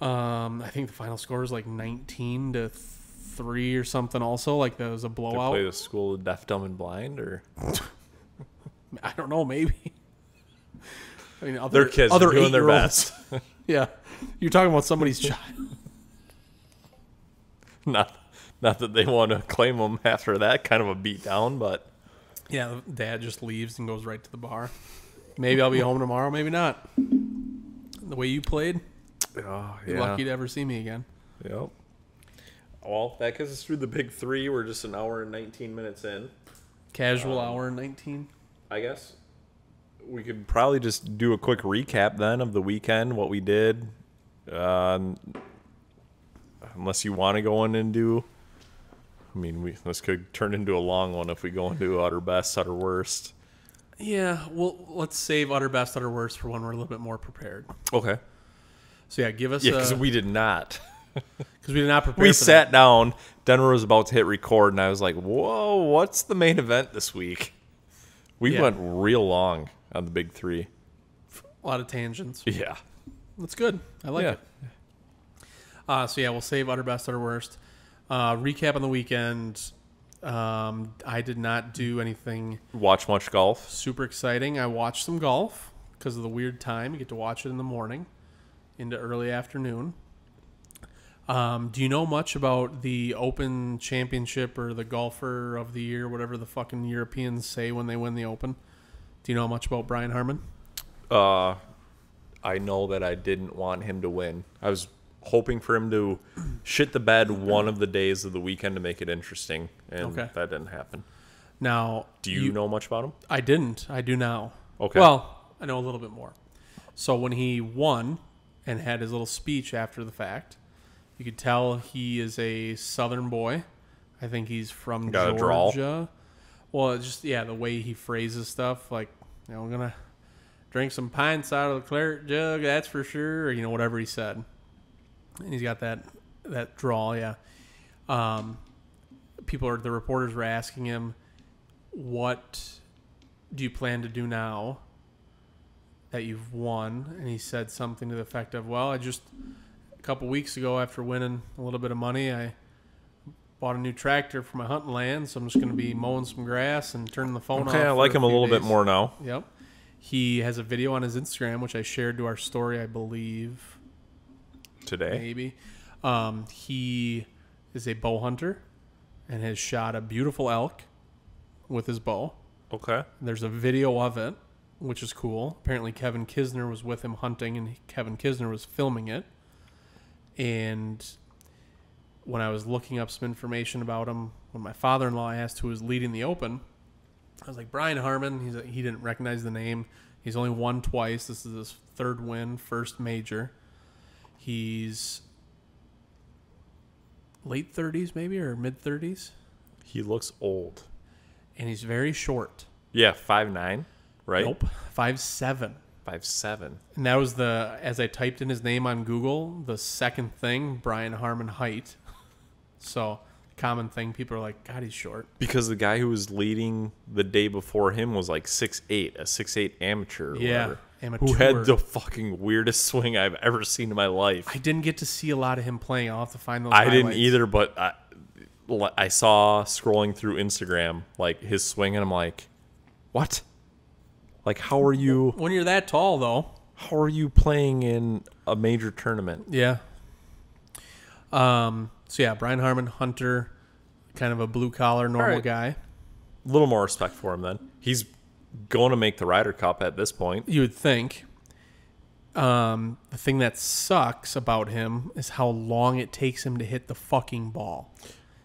Um, I think the final score was like nineteen to three or something. Also, like that was a blowout. play the school of deaf, dumb, and blind, or *laughs* I don't know, maybe. I mean, other, their kids other are doing their best. *laughs* *laughs* Yeah, you're talking about somebody's child. not, not that they want to claim them after that kind of a beat down, but Yeah, dad just leaves and goes right to the bar. Maybe I'll be home tomorrow. Maybe not. The way you played, oh, you're lucky to ever see me again. Yep. Well, that gets us through the big three. We're just an hour and 19 minutes in. Casual hour nineteen. I guess we could probably just do a quick recap then of the weekend, what we did. Uh, unless you want to go in and do I mean, we, this could turn into a long one if we go into utter best, utter worst. Yeah, well, let's save utter best, utter worst for when we're a little bit more prepared. Okay. So yeah, give us Yeah, because we did not. *laughs* *laughs* we did not prepare. We sat down. Denver was about to hit record, and I was like, "Whoa, what's the main event this week?" We Yeah. went real long on the big three. a lot of tangents. Yeah. That's good. I like yeah. it. Uh, so yeah, we'll save utter best, utter worst. Uh, recap on the weekend. Um, I did not do anything Watch much golf. super exciting. I watched some golf because of the weird time. You get to watch it in the morning into early afternoon. Um, do you know much about the Open Championship or the Golfer of the Year, whatever the fucking Europeans say when they win the Open? Do you know much about Brian Harman? Uh, I know that I didn't want him to win. I was hoping for him to *clears throat* shit the bed one of the days of the weekend to make it interesting, and Okay. that didn't happen. Now, Do you, know much about him? I didn't. I do now. Okay. Well, I know a little bit more. So when he won and had his little speech after the fact, you could tell he is a Southern boy. I think he's from Got? Georgia. Well, it's just yeah, the way he phrases stuff, like you know, I'm gonna drink some pints out of the claret jug, that's for sure, or you know, whatever he said. And he's got that that drawl, yeah. Um, people are the reporters were asking him, "What do you plan to do now that you've won?" And he said something to the effect of, "Well, I just couple weeks ago after winning a little bit of money, I bought a new tractor for my hunting land, so I'm just going to be mowing some grass and turning the phone off." Okay, I like him a few little bit more now. Yep. He has a video on his Instagram, which I shared to our story, I believe Today, maybe. Um, he is a bow hunter and has shot a beautiful elk with his bow. okay. There's a video of it, which is cool. Apparently, Kevin Kisner was with him hunting, and Kevin Kisner was filming it. And when I was looking up some information about him, when my father-in-law asked who was leading the Open, I was like Brian Harman. He's he didn't recognize the name. He's only won twice. This is his third win, first major. He's late 30s maybe or mid 30s He looks old. and he's very short. Yeah, five nine, right? Nope, five seven. Five seven. And that was the as I typed in his name on Google, the second thing, Brian Harman height. *laughs* So common thing, people are like, God, he's short. Because the guy who was leading the day before him was like six eight, a six eight amateur. Yeah, whatever, amateur. Who had the fucking weirdest *laughs* swing I've ever seen in my life. I didn't get to see a lot of him playing. I'll have to find those. I didn't either, but I, I saw scrolling through Instagram like his swing, and I'm like, what? Like, how are you? When you're that tall, though, How are you playing in a major tournament? yeah. Um. So yeah, Brian Harman, hunter, kind of a blue collar, normal right. guy. A little more respect for him then. He's going to make the Ryder Cup at this point. You would think. Um, the thing that sucks about him is how long it takes him to hit the fucking ball.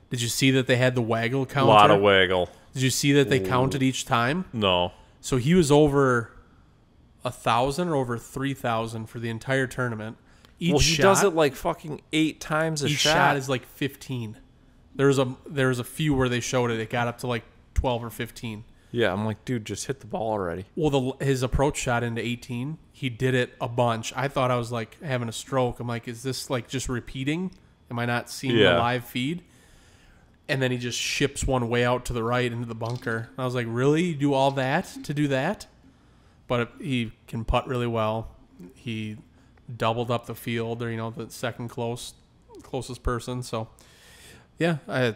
Did you see that they had the waggle count? A lot of waggle. Did you see that they counted each time? No. So he was over a thousand or over three thousand for the entire tournament. Each well, he shot, does it like fucking eight times a each shot. shot is like fifteen. There's a there's a few where they showed it. It got up to like twelve or fifteen. yeah, I'm like, dude, just hit the ball already. Well, the his approach shot into 18, he did it a bunch. I thought I was like having a stroke. I'm like, is this like just repeating? Am I not seeing Yeah. the live feed? And then he just ships one way out to the right into the bunker. I was like, really? You do all that to do that? But he can putt really well. He doubled up the field, or you know, the second close closest person. So, yeah, I had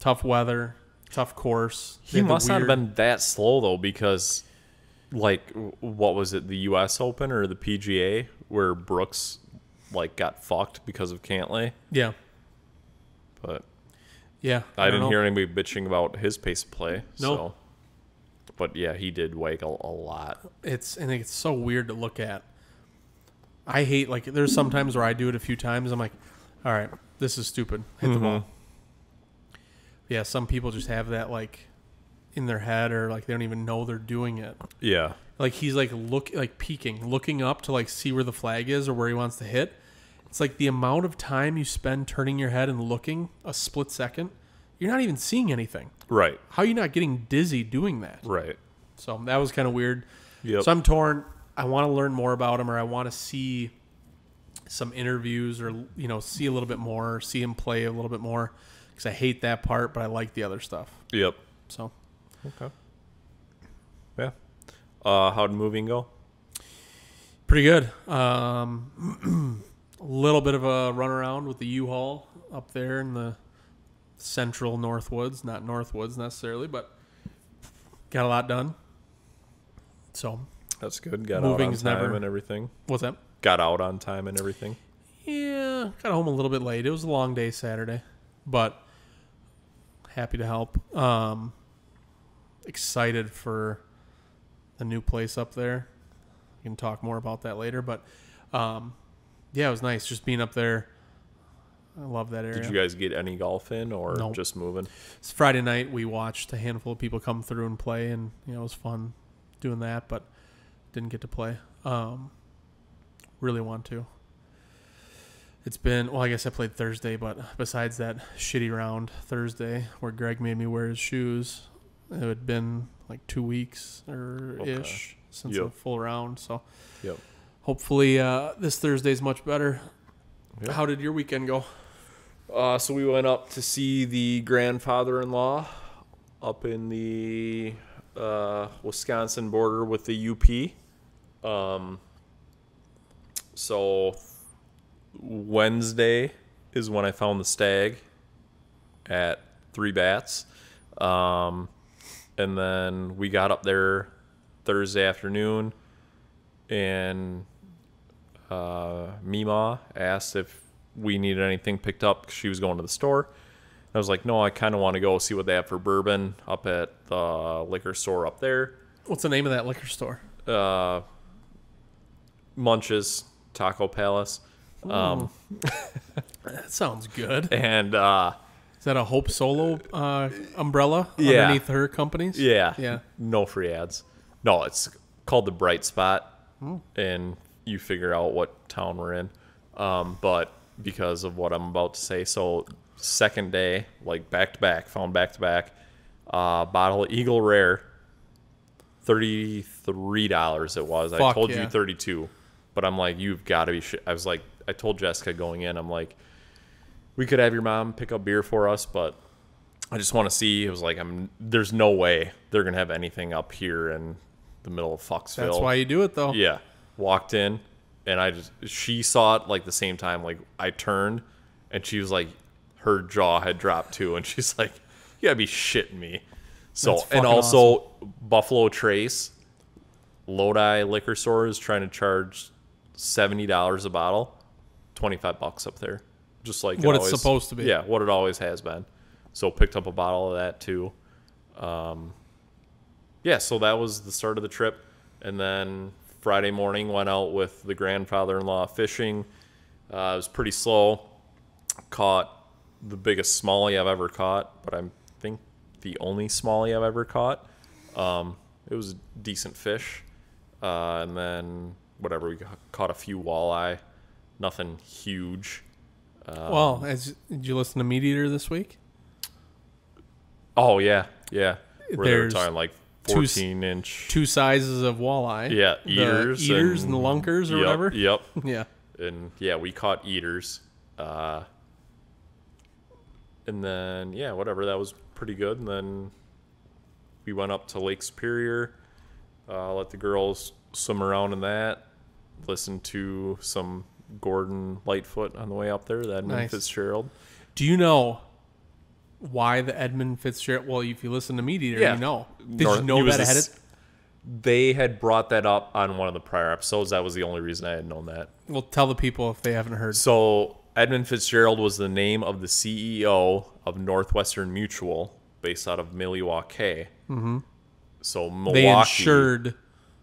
tough weather, tough course. They He must not have been that slow though, because like, what was it, the U.S. Open or the PGA, where Brooks like got fucked because of Cantlay? Yeah, But yeah. I, don't didn't know. hear anybody bitching about his pace of play. No. So. But yeah, he did waggle a lot. it's and it's so weird to look at. I hate like there's sometimes where I do it a few times. I'm like, all right, this is stupid. Hit the ball. Mm-hmm. Yeah, some people just have that like in their head or like they don't even know they're doing it. Yeah. Like he's like look like peeking, looking up to like see where the flag is or where he wants to hit. It's like the amount of time you spend turning your head and looking a split second you're not even seeing anything. Right. How are you not getting dizzy doing that? Right. So that was kind of weird. Yep. So I'm torn. I want to learn more about him, or I want to see some interviews, or you know, see a little bit more, see him play a little bit more, because I hate that part, but I like the other stuff. Yep. So Okay. Yeah. Uh, how'd moving go? pretty good. Um, *clears throat* little bit of a run around with the U-Haul up there in the central Northwoods, not Northwoods necessarily, but got a lot done. So That's good. Got Moving's out on time never- and everything. what's that? Got out on time and everything. Yeah, got home a little bit late. It was a long day Saturday, but happy to help. Um, excited for the new place up there. We can talk more about that later, but um, yeah, it was nice just being up there. I love that area. Did you guys get any golf in or Nope. just moving? It's Friday night. We watched a handful of people come through and play, and you know it was fun doing that, but didn't get to play. Um, really want to. It's been well. I guess I played Thursday, but besides that shitty round Thursday where Greg made me wear his shoes, it had been like two weeks or ish since Yep. a full round. So Yep. Hopefully uh, this Thursday's much better. Yeah. How did your weekend go? Uh, so we went up to see the grandfather-in-law up in the uh, Wisconsin border with the UP. Um, so Wednesday is when I found the Stagg at three bats. Um, and then we got up there Thursday afternoon and uh, Mima asked if we needed anything picked up she was going to the store. I was like, no, I kind of want to go see what they have for bourbon up at the liquor store up there. What's the name of that liquor store? Uh, Munches Taco Palace. Um, *laughs* That sounds good. and uh, Is that a Hope Solo uh, umbrella Yeah. underneath her companies? yeah, Yeah. no free ads. No, it's called the Bright Spot, and you figure out what town we're in. Um, but because of what I'm about to say, so second day, like back to back, found back to back, uh, bottle of Eagle Rare, thirty three dollars it was. I told yeah. you thirty two, but I'm like, you've got to be. Sh-. I was like, I told Jessica going in, I'm like, we could have your mom pick up beer for us, but I just want to see. It was like, I'm. There's no way they're gonna have anything up here in the middle of Foxville. That's why you do it, though. Yeah. Walked in and I just she saw it like the same time. Like I turned and she was like her jaw had dropped too and *laughs* she's like, You gotta be shitting me. So and also Buffalo Trace, Lodi liquor store is trying to charge seventy dollars a bottle, twenty five bucks up there. Just like it What it's always- supposed to be. Yeah, what it always has been. So picked up a bottle of that too. Um, yeah, so that was the start of the trip, and then Friday morning went out with the grandfather-in-law fishing. Uh, it was pretty slow. Caught the biggest smallie I've ever caught, but I think the only smallie I've ever caught. Um, it was a decent fish, uh, and then whatever we caught a few walleye, nothing huge. Well, as, did you listen to Meat Eater this week? Oh yeah, yeah. Where they were talking like two s- fourteen inch. Two sizes of walleye. Yeah, The eaters, eaters and, the lunkers or yep, whatever. Yep. *laughs* Yeah. And yeah, we caught eaters. Uh, and then yeah, whatever. That was pretty good. And then we went up to Lake Superior. Uh, let the girls swim around in that. Listen to some Gordon Lightfoot on the way up there. That Nice. Fitzgerald. Do you know why the Edmund Fitzgerald? Well, if you listen to Meat Eater, Yeah. you know. Did North- you know that ahead of? They had brought that up on one of the prior episodes. That was the only reason I had known that. Well, tell the people if they haven't heard. So Edmund Fitzgerald was the name of the CEO of Northwestern Mutual, based out of Milwaukee. Mm-hmm. So Milwaukee, They insured.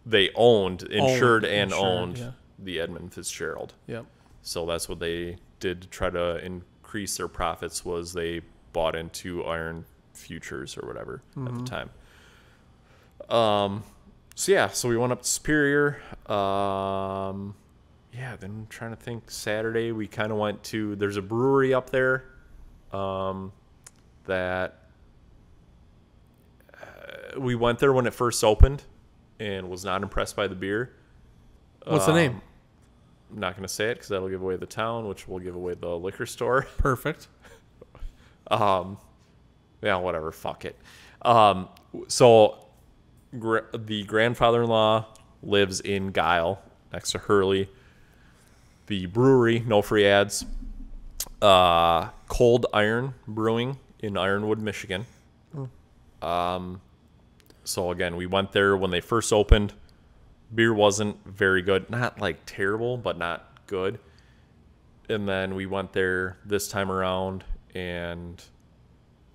they owned, insured, and insured, owned yeah. the Edmund Fitzgerald. Yep. So that's what they did to try to increase their profits. Was they bought into Iron Futures or whatever at Mm-hmm. the time. Um. So yeah, so we went up to Superior. Um. Yeah, then I'm trying to think. Saturday we kind of went to. There's a brewery up there. Um. that uh, we went there when it first opened and was not impressed by the beer. What's the name? I'm not going to say it because that'll give away the town, which will give away the liquor store. Perfect. *laughs* yeah, whatever. Fuck it. Um, so gra- the grandfather-in-law lives in Gile, next to Hurley. The brewery, no free ads. Uh, Cold Iron Brewing in Ironwood, Michigan. Um, so again, we went there when they first opened. Beer wasn't very good, not like terrible, but not good. And then we went there this time around, and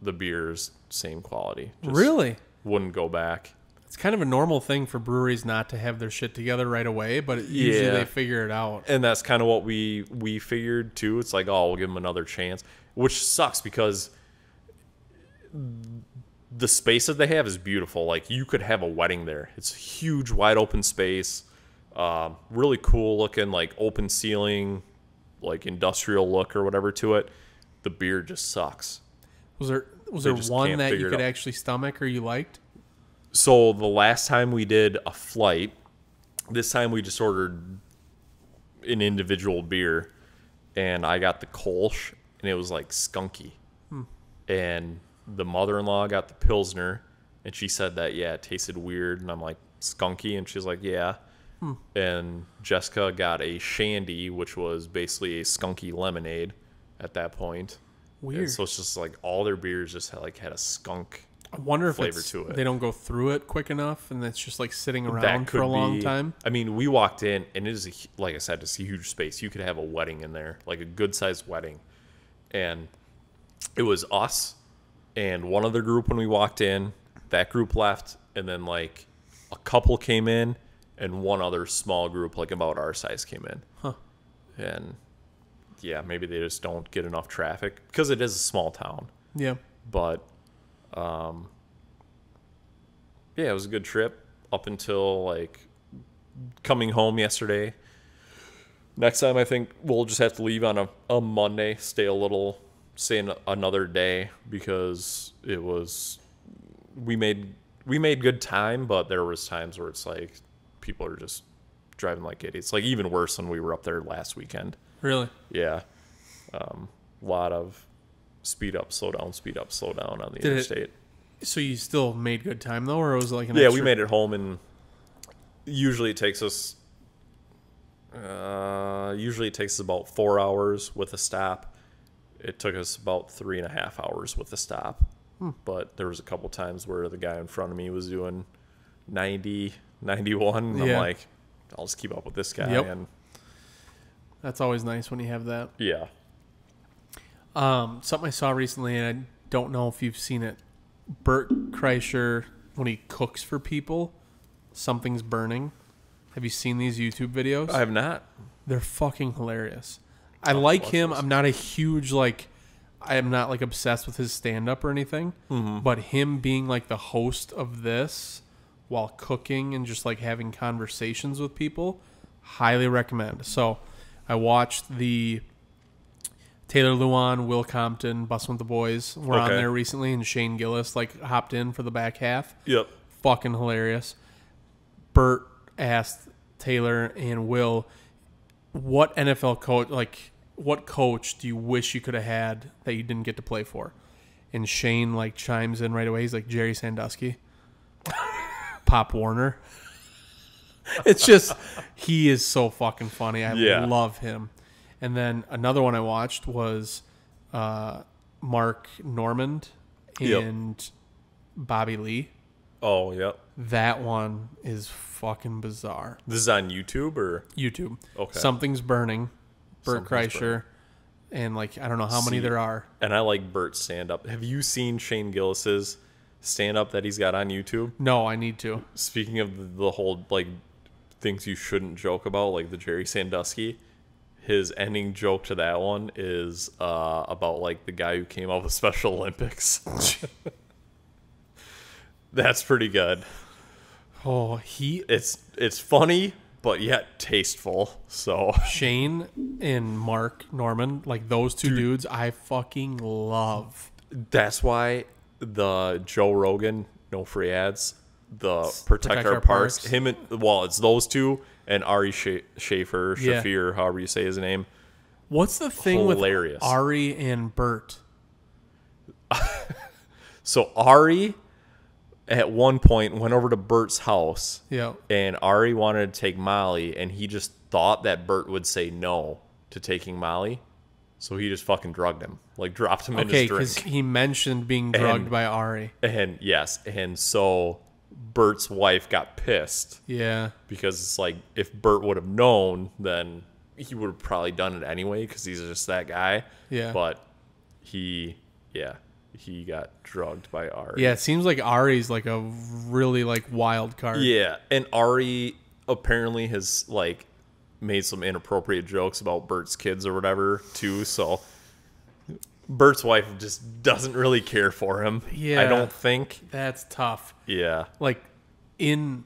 the beer's same quality. Just really? wouldn't go back. It's kind of a normal thing for breweries not to have their shit together right away, but usually Yeah. they figure it out. and that's kind of what we we figured too. It's like, oh, we'll give them another chance, which sucks because the space that they have is beautiful. Like you could have a wedding there. It's a huge, wide open space, um, really cool looking, like open ceiling, like industrial look or whatever to it. The beer just sucks. Was there was They there one that you could actually stomach or you liked? So the last time we did a flight, this time we just ordered an individual beer, and I got the Kolsch, and it was like skunky. Hmm. And the mother-in-law got the Pilsner, and she said that yeah, it tasted weird, and I'm like skunky, and she's like yeah. Hmm. And Jessica got a Shandy, which was basically a skunky lemonade at that point. And Weird. so it's just like all their beers just had, like had a skunk I wonder if flavor to it. they don't go through it quick enough and it's just like sitting around for a long be- time. I mean, we walked in, and it is a, like I said, it's a huge space. You could have a wedding in there, like a good sized wedding, and it was us and one other group when we walked in. That group left, and then like a couple came in, and one other small group, like about our size, came in. Huh. And yeah, maybe they just don't get enough traffic because it is a small town. Yeah. but um yeah it was a good trip up until like coming home yesterday. Next time i think we'll just have to leave on a, a monday stay a little stay an, another day because it was we made we made good time but there was times where it's like people are just driving like idiots like even worse when we were up there last weekend Really? yeah. Um, a lot of speed up, slow down, speed up, slow down on the Did it- interstate. So you still made good time though, or was it like an yeah, we made it home, and usually it takes us. Uh, usually it takes us about four hours with a stop. It took us about three and a half hours with a stop. Hmm. But there was a couple times where the guy in front of me was doing 90, 91. And I'm like, I'll just keep up with this guy. Yep. And That's always nice when you have that. yeah. Um, something I saw recently, and I don't know if you've seen it. Bert Kreischer, when he cooks for people, something's burning. Have you seen these YouTube videos? I have not. They're fucking hilarious. I like him. those. I'm not a huge like. I am not like obsessed with his stand up or anything. Mm-hmm. But him being like the host of this while cooking and just like having conversations with people, highly recommend. So, I watched the Taylor Lewan, Will Compton, Bussin' with the Boys were on there recently, and Shane Gillis like hopped in for the back half Yep. fucking hilarious. Bert asked Taylor and Will, "What NFL coach, like, what coach do you wish you could have had that you didn't get to play for?" And Shane like chimes in right away. He's like, "Jerry Sandusky, *laughs* Pop Warner." *laughs* It's just he is so fucking funny. I Yeah. love him. And then another one I watched was uh, Mark Normand Yep. and Bobby Lee. Oh, yep. That one is fucking bizarre. This is on YouTube or YouTube. Okay. Something's burning. Bert Something's Kreischer. And like I don't know how many there are. and I like Bert's stand up. Have you seen Shane Gillis's stand up that he's got on YouTube? No, I need to. Speaking of the whole like things you shouldn't joke about, like the Jerry Sandusky, his ending joke to that one is uh, about like the guy who came up with Special Olympics. *laughs* That's pretty good. Oh, he It's it's funny, but yet tasteful. So Shane and Mark Normand, like those two dudes, I fucking love. That's why the Joe Rogan no free ads, the protect, Protect our, Our parks, Parks. him and well, it's those two and Ari Scha- Schaefer, Yeah. Shafir, however you say his name. What's the thing Hilarious. with Ari and Bert? *laughs* So Ari, at one point, went over to Bert's house, Yeah. and Ari wanted to take Molly, and he just thought that Bert would say no to taking Molly, so he just fucking drugged him, like dropped him in Okay, his drink. because he mentioned being drugged And- by Ari. And yes, and so Bert's wife got pissed Yeah. because it's like if Bert would have known, then he would have probably done it anyway because he's just that guy. Yeah. But he, yeah, he got drugged by Ari. Yeah, it seems like Ari's like a really like wild card. Yeah, and Ari apparently has like made some inappropriate jokes about Bert's kids or whatever too. So Bert's wife just doesn't really care for him. Yeah. I don't think. That's tough. Yeah, Like in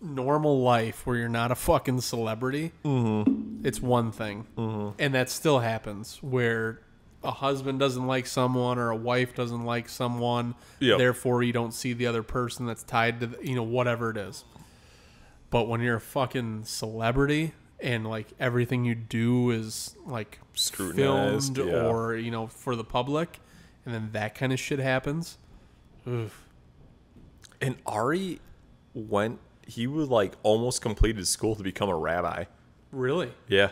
normal life where you're not a fucking celebrity, Mm-hmm. it's one thing. And that still happens where a husband doesn't like someone or a wife doesn't like someone. Yep. Therefore, you don't see the other person that's tied to, the, you know, whatever it is. But when you're a fucking celebrity and like everything you do is like Scrutinized, filmed yeah. or, you know, for the public, and then that kind of shit happens. Oof. and Ari went. He was like almost completed school to become a rabbi. Really? Yeah,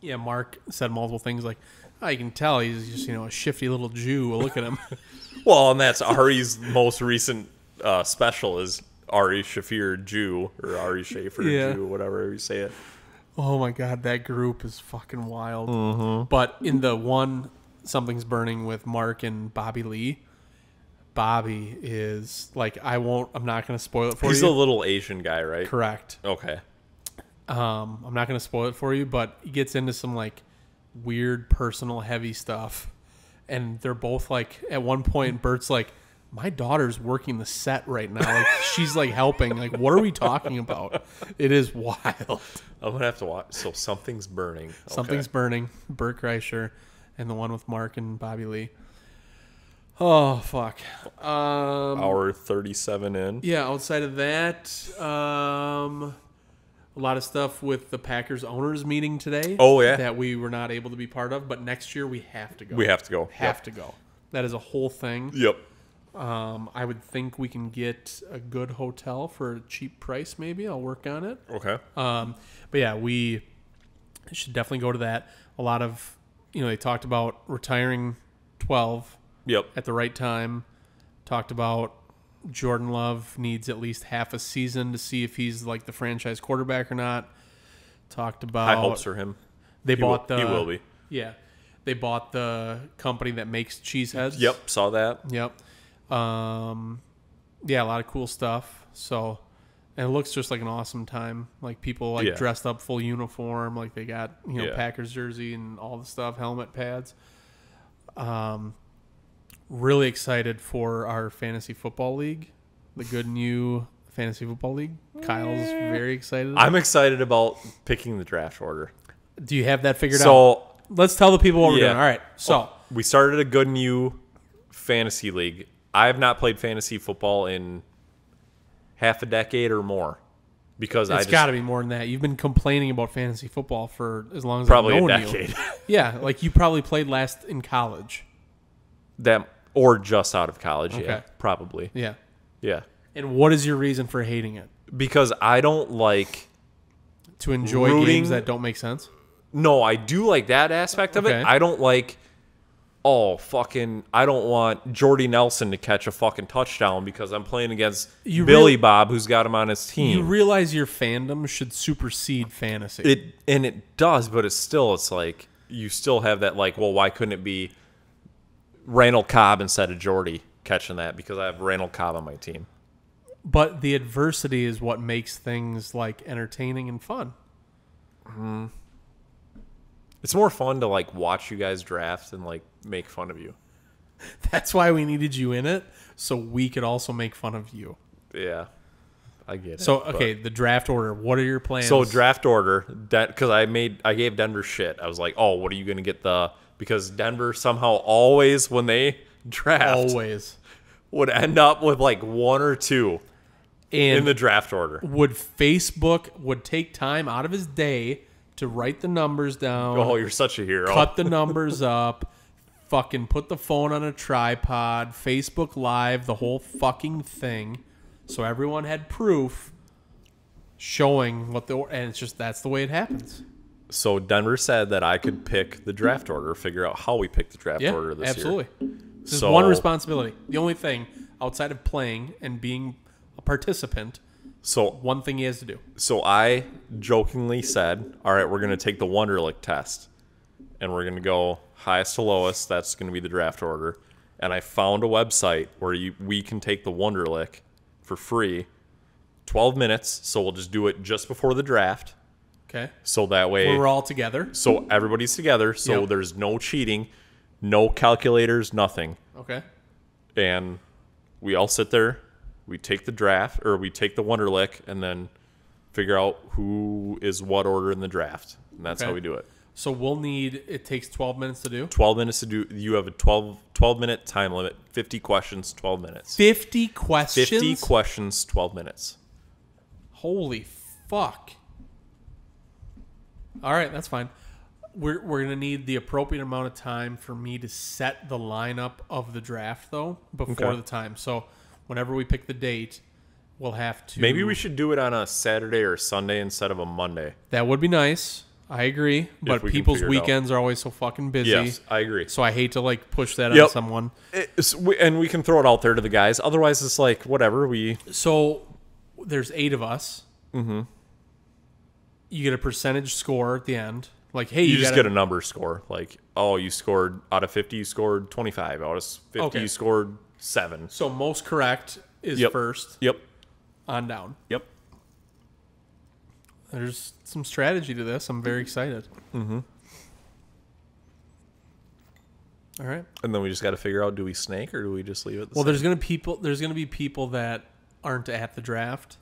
Yeah, Mark said multiple things like, I can tell he's just, you know, a shifty little Jew. Look at him. *laughs* *laughs* Well, and that's Ari's most recent uh, special is Ari Shafir Jew or Ari Schaefer Yeah. Jew, whatever you say it. Oh my God, that group is fucking wild. But in the one, Something's Burning with Mark and Bobby Lee, Bobby is like, I won't, I'm not going to spoil it for He's you. He's a little Asian guy, right? Correct. Okay. Um, I'm not going to spoil it for you, but he gets into some like weird personal heavy stuff. And they're both like, at one point, Bert's like, my daughter's working the set right now. Like, she's like helping. Like, what are we talking about? It is wild. I'm gonna have to watch. So something's burning. Okay. Something's burning. Bert Kreischer and the one with Mark and Bobby Lee. Oh, fuck. Um, hour 37 in. Yeah, outside of that, um, a lot of stuff with the Packers owners meeting today. Oh, yeah. that we were not able to be part of, but next year we have to go. We have to go. have Yep. to go. That is a whole thing. Yep. Um, I would think we can get a good hotel for a cheap price. Maybe I'll work on it. Okay. Um, but yeah, we should definitely go to that. A lot of you know they talked about retiring twelve Yep. at the right time. Talked about Jordan Love needs at least half a season to see if he's like the franchise quarterback or not. Talked about High hopes for him. they He will- bought the he will be. yeah they bought the company that makes cheese heads. Yep. Saw that. Yep. Um, yeah, a lot of cool stuff. So, and it looks just like an awesome time. Like people like Yeah. dressed up full uniform, like they got you know Yeah. Packers jersey and all the stuff, helmet pads. Um, really excited for our fantasy football league, the good new fantasy football league. Kyle's very excited. I'm excited about picking the draft order. Do you have that figured out? So Let's tell the people what we're doing. All right. So we started a good new fantasy league. I have not played fantasy football in half a decade or more because it's got to be more than that. You've been complaining about fantasy football for as long as probably I've a known you. decade. *laughs* Yeah, like you probably played last in college. that or just out of college. Yeah, probably. Yeah. Yeah, And what is your reason for hating it? because I don't like. To enjoy Rooting- games that don't make sense? No, I do like that aspect of Okay. it. I don't like. Oh fucking! I don't want Jordy Nelson to catch a fucking touchdown because I'm playing against You Billy Bob, who's got him on his team. You realize your fandom should supersede fantasy. It and it does, but it's still it's like you still have that like, well, why couldn't it be Randall Cobb instead of Jordy catching that because I have Randall Cobb on my team. but the adversity is what makes things like entertaining and fun. Mm-hmm. It's more fun to like watch you guys draft and like make fun of you. *laughs* That's why we needed you in it, so we could also make fun of you. Yeah, I get it. So but- okay, the draft order. What are your plans? So draft order, because I made I gave Denver shit. I was like, oh, what are you gonna get the? Because Denver somehow always when they *laughs* draft always. would end up with like one or two And in the draft order. would Facebook would take time out of his day to write the numbers down, Oh, you're such a hero. cut the *laughs* numbers up, fucking put the phone on a tripod, Facebook Live, the whole fucking thing, so everyone had proof showing what the and it's just that's the way it happens. So Denver said that I could pick the draft order, figure out how we pick the draft Yeah, order this absolutely. year. This is one responsibility. The only thing outside of playing and being a participant, So one thing he has to do. so I jokingly said, "All right, we're going to take the Wonderlic test, and we're going to go highest to lowest. That's going to be the draft order." And I found a website where you, we can take the Wonderlic for free, twelve minutes. So we'll just do it just before the draft, Okay, so that way we're all together. so everybody's together. So Yep. there's no cheating, no calculators, nothing. Okay, and we all sit there. We take the draft, or we take the Wonderlic, and then figure out who is what order in the draft. And that's how we do it. so we'll need. It takes twelve minutes to do. 12 minutes to do. You have a 12, 12 minute time limit. 50 questions, 12 minutes. Fifty questions. 50 questions, 12 minutes. Holy fuck. All right, that's fine. We're, we're going to need the appropriate amount of time for me to set the lineup of the draft, though, before Okay. the time. So, whenever we pick the date, we'll have to. Maybe we should do it on a Saturday or Sunday instead of a Monday. That would be nice. I agree. But we people's figure it out. weekends are always so fucking busy. Yes, I agree. So, I hate to, like, push that on someone. It's- we- and we can throw it out there to the guys. Otherwise, it's like whatever. We So, there's eight of us. Mm-hmm. You get a percentage score at the end. Like, hey, you, you, just gotta- get a number score. Like, oh, you scored out of 50, you scored 25. Out of 50, Okay. you scored 7. So most correct is Yep. first Yep. on down. Yep. There's some strategy to this. I'm very excited. Mm-hmm. All right. And then we just got to figure out do we snake or do we just leave it the Well, same? there's gonna people. There's gonna be people that aren't at the draft,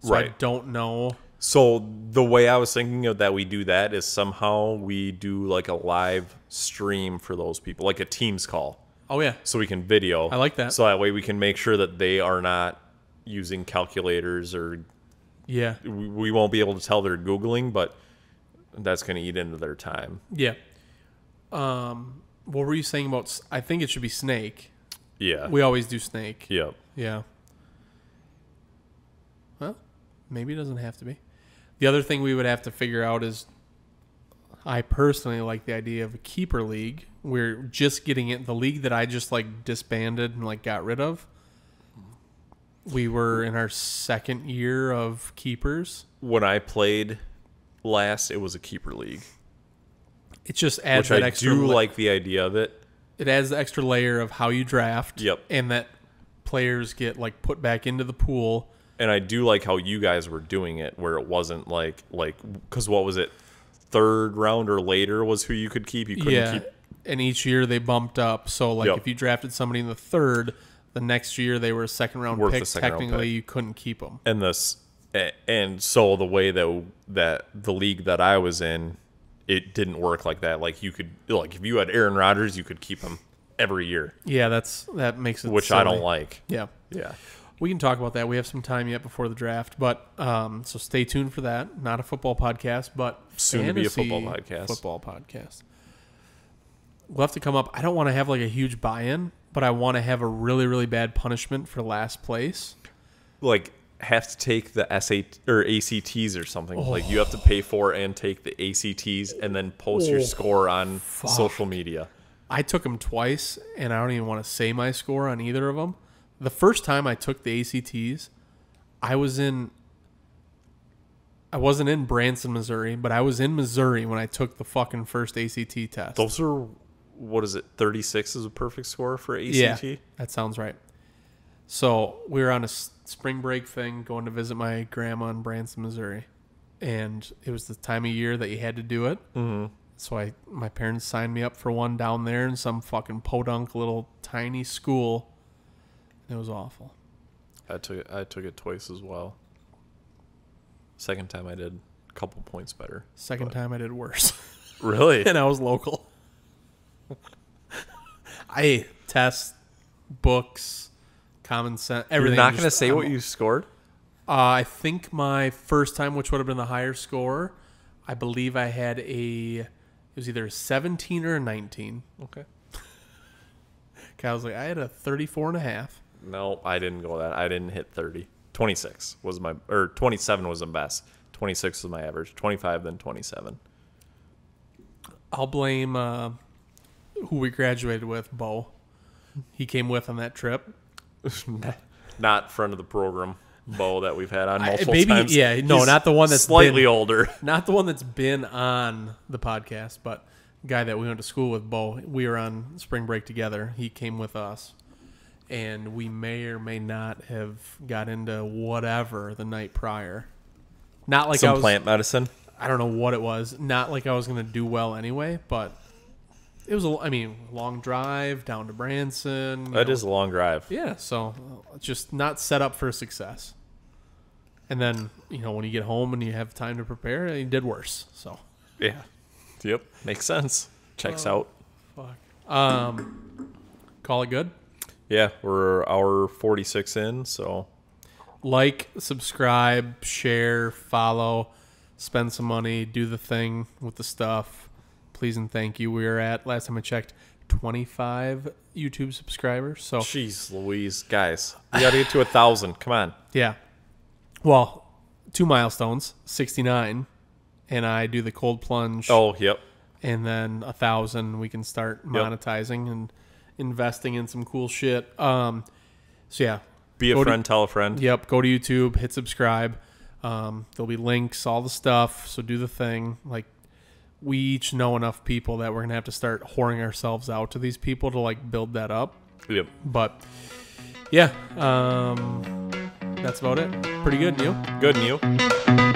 so I Right. don't know. So the way I was thinking of that we do that is somehow we do like a live stream for those people, like a Teams call. Oh yeah, So we can video. I like that. So that way we can make sure that they are not using calculators or yeah, we, we won't be able to tell they're Googling, but that's going to eat into their time. yeah. Um, what were you saying about? I think it should be snake. Yeah. We always do snake. yep. Yeah. Well, maybe it doesn't have to be. The other thing we would have to figure out is I personally like the idea of a keeper league. We're just getting it the league that I just like disbanded and like got rid of. We were in our second year of keepers. When I played last, it was a keeper league, It just adds which that I extra do like the idea of it. it adds the extra layer of how you draft. Yep. And that players get like put back into the pool. and I do like how you guys were doing it, where it wasn't like like because what was it, third round or later was who you could keep. You couldn't yeah. keep. And each year they bumped up. So like Yep. if you drafted somebody in the third, the next year they were a second round Worth pick. second round Technically, pick. you couldn't keep them. And this, and so the way that that the league that I was in, it didn't work like that. Like you could like if you had Aaron Rodgers, you could keep him every year, Yeah, that's that makes it. which I don't like. Yeah, Yeah. we can talk about that. We have some time yet before the draft, but um, so stay tuned for that. Not a football podcast, but Soon to be a football podcast. Football podcast. We'll have to come up. I don't want to have like a huge buy-in, but I want to have a really, really bad punishment for last place. Like have to take the SAT or ACTs or something. Oh. Like you have to pay for and take the ACTs and then post your Oh, score on social media. I took them twice, and I don't even want to say my score on either of them. The first time I took the ACTs, I was in. I wasn't in Branson, Missouri, but I was in Missouri when I took the fucking first ACT test. Those are what is it? Thirty six is a perfect score for ACT. yeah, that sounds right. So we were on a spring break thing, going to visit my grandma in Branson, Missouri, and it was the time of year that you had to do it. Mm-hmm. So I, my parents signed me up for one down there in some fucking podunk little tiny school. It was awful. I took it. I took it twice as well. Second time I did a couple points better. Second time I did worse, *laughs* Really? and I was local. *laughs* I test books, common sense, You're not going to say I'm- what you scored? Uh, I think my first time, which would have been the higher score, I believe I had a. It was either a 17 or a 19. Okay. *laughs* I was like, I had a 34 and a half. No, I didn't go that. I didn't hit 30. 26 was my, or 27 was the best. 26 was my average. 25, then 27. I'll blame uh, who we graduated with, Bo. He came with on that trip. *laughs* Not friend of the program, Bo, that we've had on multiple maybe- times. yeah, no, He's not the one that's slightly been- older. *laughs* Not the one that's been on the podcast, but guy that we went to school with, Bo. We were on spring break together. He came with us, and we may or may not have got into whatever the night prior. Not like I Some was. plant medicine. I don't know what it was. Not like I was going to do well anyway, but it was a. I mean, long drive down to Branson. That know. is a long drive. Yeah, so uh, just not set up for success. And then you know when you get home and you have time to prepare, you did worse. So Yeah. Yep. Makes sense. Checks Oh. out. fuck. Um, call it good. Yeah, we're hour 46 in, so Like, subscribe, share, follow, spend some money, do the thing with the stuff. Please and thank you. We are at last time I checked, twenty five YouTube subscribers. So jeez Louise. Guys, we got to get to a thousand. Come on. Yeah. Well, two milestones, 69, and I do the cold plunge, Oh, yep. and then a thousand, we can start monetizing and investing in some cool shit. Um, so yeah, Be a Go to- friend, tell a friend. yep. Go to YouTube, hit subscribe. Um, there'll be links, all the stuff. So do the thing. Like we each know enough people that we're gonna have to start whoring ourselves out to these people to like build that up. Yep. But yeah, um, that's about it. Pretty good, Neil. Good, you?